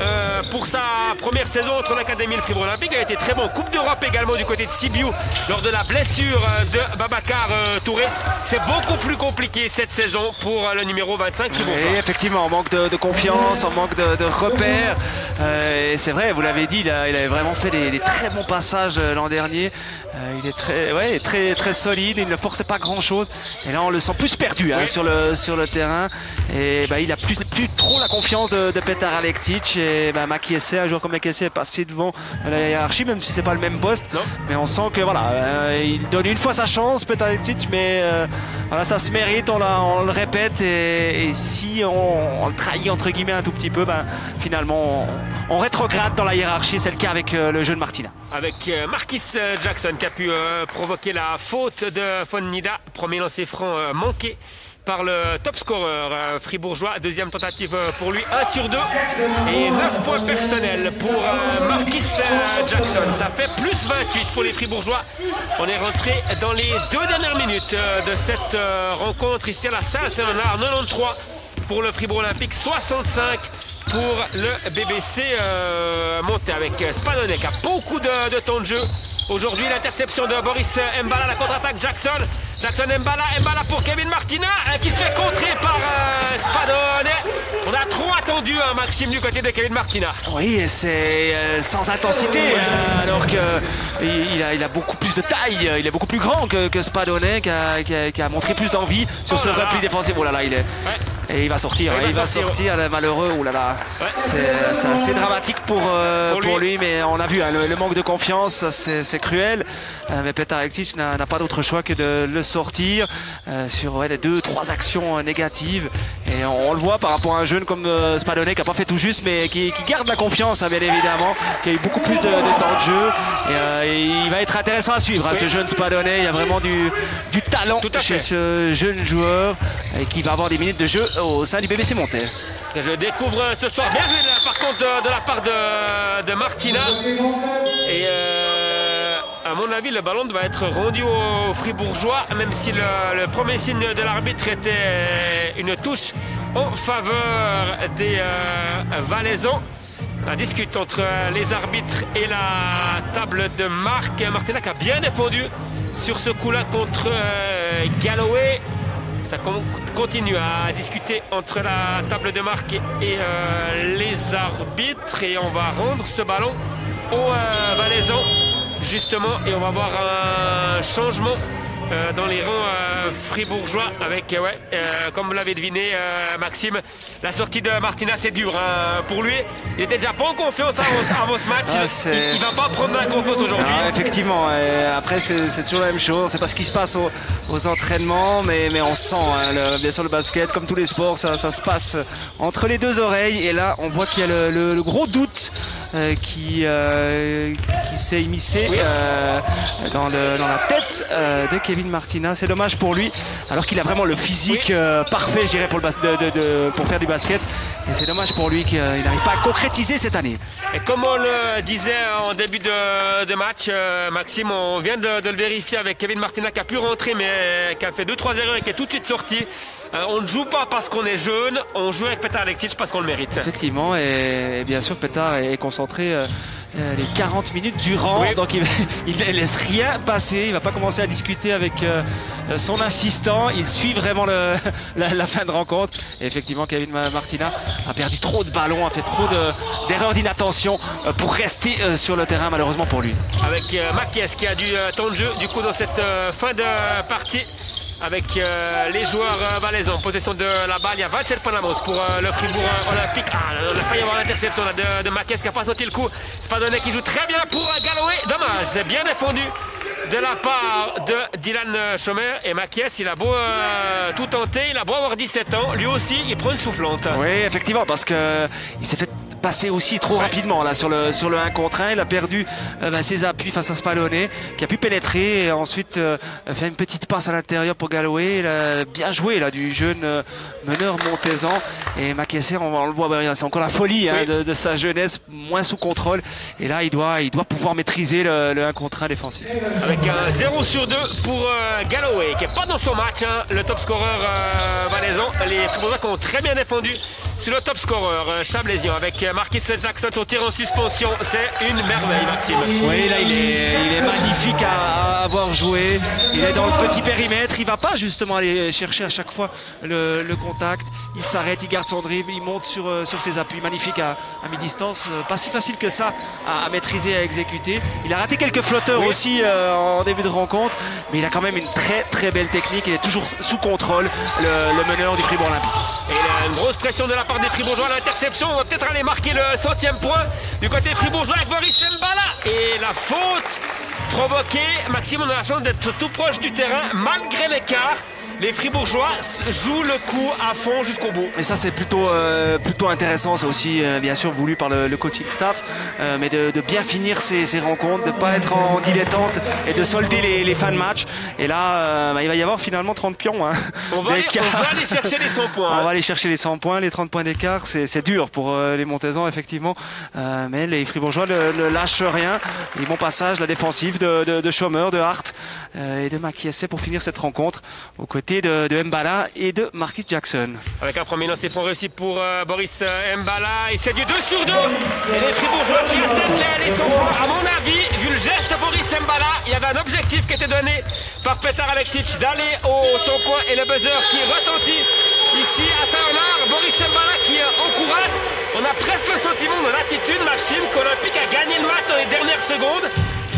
euh, pour sa première saison entre l'Académie et le Fribourg Olympique. Il a été très bon. Coupe d'Europe également du côté de Sibiu lors de la blessure euh, de Babacar euh, Touré. C'est beaucoup plus compliqué cette saison pour le numéro 25 Fribourg. Et effectivement, on manque de, confiance, on manque de, repères. et c'est vrai, vous l'avez dit, il, avait vraiment fait des, très bons passages l'an dernier. Il est très, ouais, très, très solide, il ne forçait pas grand chose. Et là, on le sent plus perdu hein, sur, le, sur le terrain. Et bah, il a plus, plus trop la confiance de, de Petar Alektic. Et bah, un joueur comme Makiessé est passé devant la hiérarchie, même si c'est pas le même poste. Mais on sent que voilà, euh, il donne une fois sa chance, peut-être, mais euh, voilà, ça se mérite, on, le répète. Et, si on, le trahit entre guillemets un tout petit peu, bah, finalement on, rétrograde dans la hiérarchie. C'est le cas avec euh, le jeu de Martina. Avec Marquis Jackson qui a pu provoquer la faute de Fonnida, premier lancer franc manqué par le top scorer euh, fribourgeois. Deuxième tentative euh, pour lui, 1 sur 2 et 9 points personnels pour euh, Marquis Jackson. Ça fait plus 28 pour les fribourgeois. On est rentré dans les deux dernières minutes de cette rencontre ici à la Saint-Léonard. 93 pour le Fribourg Olympique, 65 pour le BBC monté avec Spadone qui a beaucoup de, de temps de jeu. Aujourd'hui, l'interception de Boris Mbala, la contre-attaque Jackson. Jackson Mbala, Mbala pour Kevin Martina, euh, qui se fait contrer par euh, Spadone. On a trop attendu un hein, Maxime du côté de Kevin Martina. Oui, c'est euh, sans intensité, hein, alors qu'il a, il a beaucoup plus de taille, il est beaucoup plus grand que, Spadone, qui a, montré plus d'envie sur ce oh repli défensif. Oh là là, il est. Et il va sortir, il va, sortir, le malheureux. Oh là là, c'est assez dramatique pour, pour, lui. mais on a vu hein, le, manque de confiance, c'est cruel. mais Petar n'a pas d'autre choix que de le sortir euh, sur les deux, trois actions euh, négatives. Et on, le voit par rapport à un jeune comme euh, Spadone qui n'a pas fait tout juste, mais qui, garde la confiance, hein, bien évidemment, qui a eu beaucoup plus de, temps de jeu. Et, il va être intéressant à suivre, hein, ce jeune Spadone. Il y a vraiment du, du talent chez ce jeune joueur et qui va avoir des minutes de jeu au sein du BBC Monté. Je découvre ce soir, bien par contre de, la part de, Martina. Et à mon avis, le ballon doit être rendu aux Fribourgeois, même si le, premier signe de l'arbitre était une touche en faveur des euh, Valaisans. La discute entre les arbitres et la table de Marc. Martina a bien défendu sur ce coup-là contre euh, Galloway. Ça continue à discuter entre la table de Marc et euh, les arbitres. Et on va rendre ce ballon aux Valaisans justement et on va voir un changement euh, dans les rangs euh, fribourgeois avec, euh, ouais, comme vous l'avez deviné, Maxime, la sortie de Martina, c'est dur hein, pour lui. Il était déjà pas en confiance avant, ce match. Ah, il, va pas prendre la confiance aujourd'hui. Ah, effectivement, après c'est toujours la même chose. C'est pas ce qui se passe aux, entraînements, mais, mais on sent, hein, bien sûr, le basket, comme tous les sports, ça, se passe entre les deux oreilles. Et là, on voit qu'il y a le, gros doute qui, qui s'est immiscé dans, dans, la tête de Kevin Martina. C'est dommage pour lui, alors qu'il a vraiment le physique euh, parfait, je dirais, pour, pour faire du basket. Et c'est dommage pour lui qu'il n'arrive pas à concrétiser cette année. Et comme on le disait en début de, match, euh, Maxime, on vient de, le vérifier avec Kevin Martina qui a pu rentrer, mais qui a fait 2-3 erreurs et qui est tout de suite sorti. Euh, on ne joue pas parce qu'on est jeune, on joue avec Petar Alektic parce qu'on le mérite. Effectivement, et, bien sûr, Petar est concentré. Euh, les 40 minutes durant. Donc il, ne laisse rien passer. Il va pas commencer à discuter avec euh, son assistant. Il suit vraiment le, la, fin de rencontre. Et effectivement, Kevin Martina a perdu trop de ballons, a fait trop d'erreurs d'inattention euh, pour rester sur le terrain, malheureusement pour lui. Avec Makies qui a du temps de jeu du coup dans cette fin de partie avec euh, les joueurs euh, valaisans. Possession de la balle, il y a 27 Panamos pour euh, le Fribourg Olympique. Ah, on a failli avoir l'interception de, de Marquez qui n'a pas sauté le coup. C'est pas donné qui joue très bien pour Galloway. Dommage, c'est bien défendu de la part de Dylan Schomer et Maquies, il a beau tout tenter, il a beau avoir 17 ans, lui aussi il prend une soufflante. Oui, effectivement, parce que il s'est fait passé aussi trop rapidement là sur le, sur le 1 contre 1. Il a perdu euh, bah, ses appuis face à Spallone qui a pu pénétrer et ensuite euh, faire une petite passe à l'intérieur pour Galloway. Il a bien joué là du jeune euh, meneur montaisan et Macassar, on, on le voit, bah, c'est encore la folie hein, Oui. de, de sa jeunesse, moins sous contrôle. Et là, il doit, il doit pouvoir maîtriser le, le 1 contre 1 défensif. Avec un 0 sur 2 pour euh, Galloway, qui n'est pas dans son match, hein, le top scorer euh, valaisan. Les Fribourgeois qui ont très bien défendu sur le top scorer euh, Chablaisien avec euh, Marquis Jackson sur tir en suspension. C'est une merveille, Maxime. Oui, là, il est, il est magnifique à, à avoir joué. Il est dans le petit périmètre. Il va pas justement aller chercher à chaque fois le, le contact. Il s'arrête, il garde son dribble, il monte sur, euh, sur ses appuis. Magnifique à, à mi-distance. Euh, Pas si facile que ça à, à maîtriser, à exécuter. Il a raté quelques flotteurs Oui. aussi euh, en début de rencontre. Mais il a quand même une très très belle technique. Il est toujours sous contrôle, le, le meneur du Fribourg Olympique. Et il a une grosse pression de la part des Fribourgeois l'interception. On va peut-être aller marquer le centième point du côté Fribourgeois avec Boris Mbala. Et la faute provoquée. Maxime, on a la chance d'être tout proche du terrain. Malgré l'écart, les Fribourgeois jouent le coup à fond jusqu'au bout. Et ça c'est plutôt euh, plutôt intéressant, c'est aussi euh, bien sûr voulu par le, le coaching staff, euh, mais de, de bien finir ces, ces rencontres, de pas être en dilettante et de solder les, les fins de match. Et là, euh, bah, il va y avoir finalement 30 pions. hein, On va, aller, d'écart. on va aller chercher les 100 points. On va aller chercher les 100 points, les 30 points d'écart, c'est c'est dur pour les Montaisans effectivement, Euh, mais les Fribourgeois ne, ne lâchent rien. Et bon passage, la défensive de, de, de Hart euh, et de Makiesse pour finir cette rencontre aux côtés de, Mbala et de Marquis Jackson. Avec un premier lancer franc réussi pour euh, Boris euh, Mbala. Et c'est du 2 sur 2. Et les Fribourgeois qui atteignent les 100 points. À mon avis, vu le geste de Boris Mbala, il y avait un objectif qui était donné par Petar Alexic d'aller au 100 points. Et le buzzer qui retentit ici à Saint-Léonard. Boris Mbala qui euh, encourage. On a presque le sentiment de l'attitude, Maxime, qu'Olympique a gagné le match dans les dernières secondes.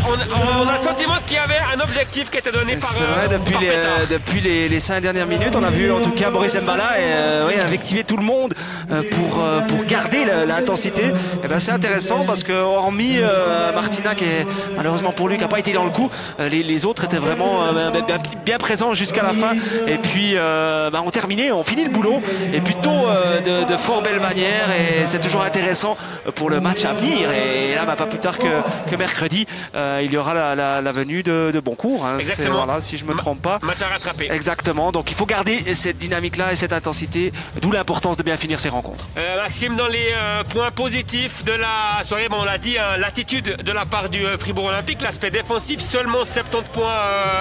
On, on a le sentiment qu'il y avait un objectif qui était donné par, C'est euh, vrai, depuis, par les, euh, depuis les, les cinq dernières minutes, on a vu en tout cas Boris Mbala et, euh, oui, invectiver tout le monde euh, pour, euh, pour garder l'intensité. Et ben, c'est intéressant parce que hormis euh, Martina, qui est malheureusement pour lui, qui n'a pas été dans le coup, euh, les, les autres étaient vraiment euh, bien, bien présents jusqu'à la fin. Et puis euh, on terminait, on finit le boulot et plutôt euh, de, de fort belle manière. Et c'est toujours intéressant pour le match à venir. Et là, pas plus tard que, que mercredi, euh, il y aura la, la- la venue de, de Boncourt. hein. Exactement. Voilà, si je me trompe pas. Match à rattraper. Exactement. Donc il faut garder cette dynamique-là et cette intensité. D'où l'importance de bien finir ces rencontres. Euh, Maxime, dans les euh, points positifs de la soirée, bon, on l'a dit, hein, l'attitude de la part du euh, Fribourg Olympique, l'aspect défensif, seulement 70 points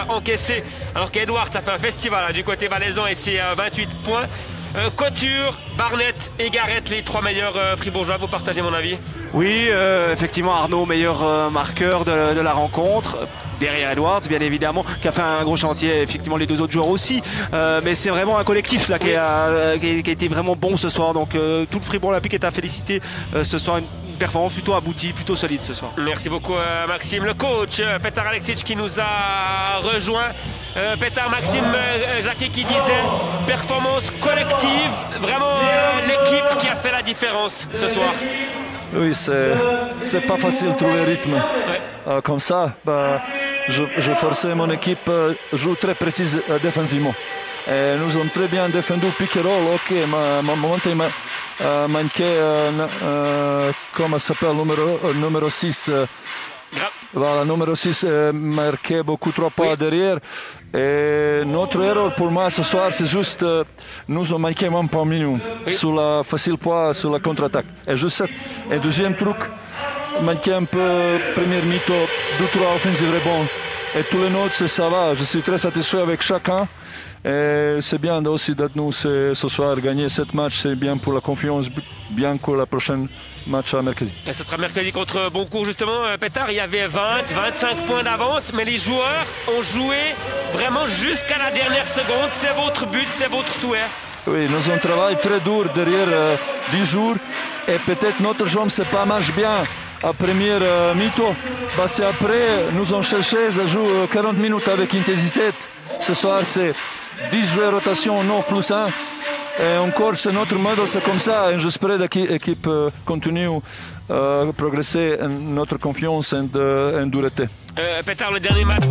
encaissés, alors qu'Edouard, ça fait un festival hein, du côté valaisan et c'est euh, 28 points. Euh, Couture, Barnett et Garrett, les trois meilleurs euh, Fribourgeois, vous partagez mon avis? Oui, euh, effectivement, Arnaud, meilleur euh, marqueur de, de la rencontre. Derrière Edwards, bien évidemment, qui a fait un gros chantier, effectivement les deux autres joueurs aussi. Mais c'est vraiment un collectif là qui, a, qui a- qui a été vraiment bon ce soir. Donc tout le Fribourg Olympique est à féliciter ce soir. Une performance plutôt aboutie, plutôt solide ce soir. Merci beaucoup euh, Maxime. Le coach euh, Petar Alexic qui nous a rejoint. Euh, Petar Maxime euh, Jacquet qui disait performance collective, vraiment euh, l'équipe qui a fait la différence ce soir. Oui, c'est pas facile de trouver le rythme Ouais. Euh, comme ça. Bah, je, je forçais mon équipe euh, joue très précise euh, défensivement. Et nous avons très bien défendu pick and roll. Ok, ma, ma moment il m'a euh, manqué euh, euh, comment ça s'appelle numéro euh, numéro 6 euh, Gra- voilà, numéro 6 euh, marqué beaucoup trop pas Oui. derrière. Et notre erreur pour moi ce soir, c'est juste euh, nous avons manqué même pas un minimum Oui. sur la facile poids, sur la contre-attaque. Et juste. Et deuxième truc, manqué un peu première mytho, deux trois offensive rebonds. Et tous les nôtres, c'est ça va. Je suis très satisfait avec chacun. Et c'est bien aussi de nous ce, ce soir gagner cette match. C'est bien pour la confiance, bien pour la prochaine match à mercredi. Et ce sera mercredi contre Boncourt justement. Euh, Pétard, il y avait 20, 25 points d'avance, mais les joueurs ont joué vraiment jusqu'à la dernière seconde. C'est votre but, c'est votre souhait. Oui, nous avons travaillé très dur derrière euh, 10 jours et peut-être notre jambe c'est pas marche bien à première euh, mi-temps. Parce qu'après, nous avons cherché, ça joue euh, 40 minutes avec intensité. Ce soir, c'est 10 joueurs rotation, 9 plus 1. Et encore, c'est notre mode, c'est comme ça. Et j'espère que l'équipe euh, continue à progresser en notre confiance et en dureté. Euh, le dernier match,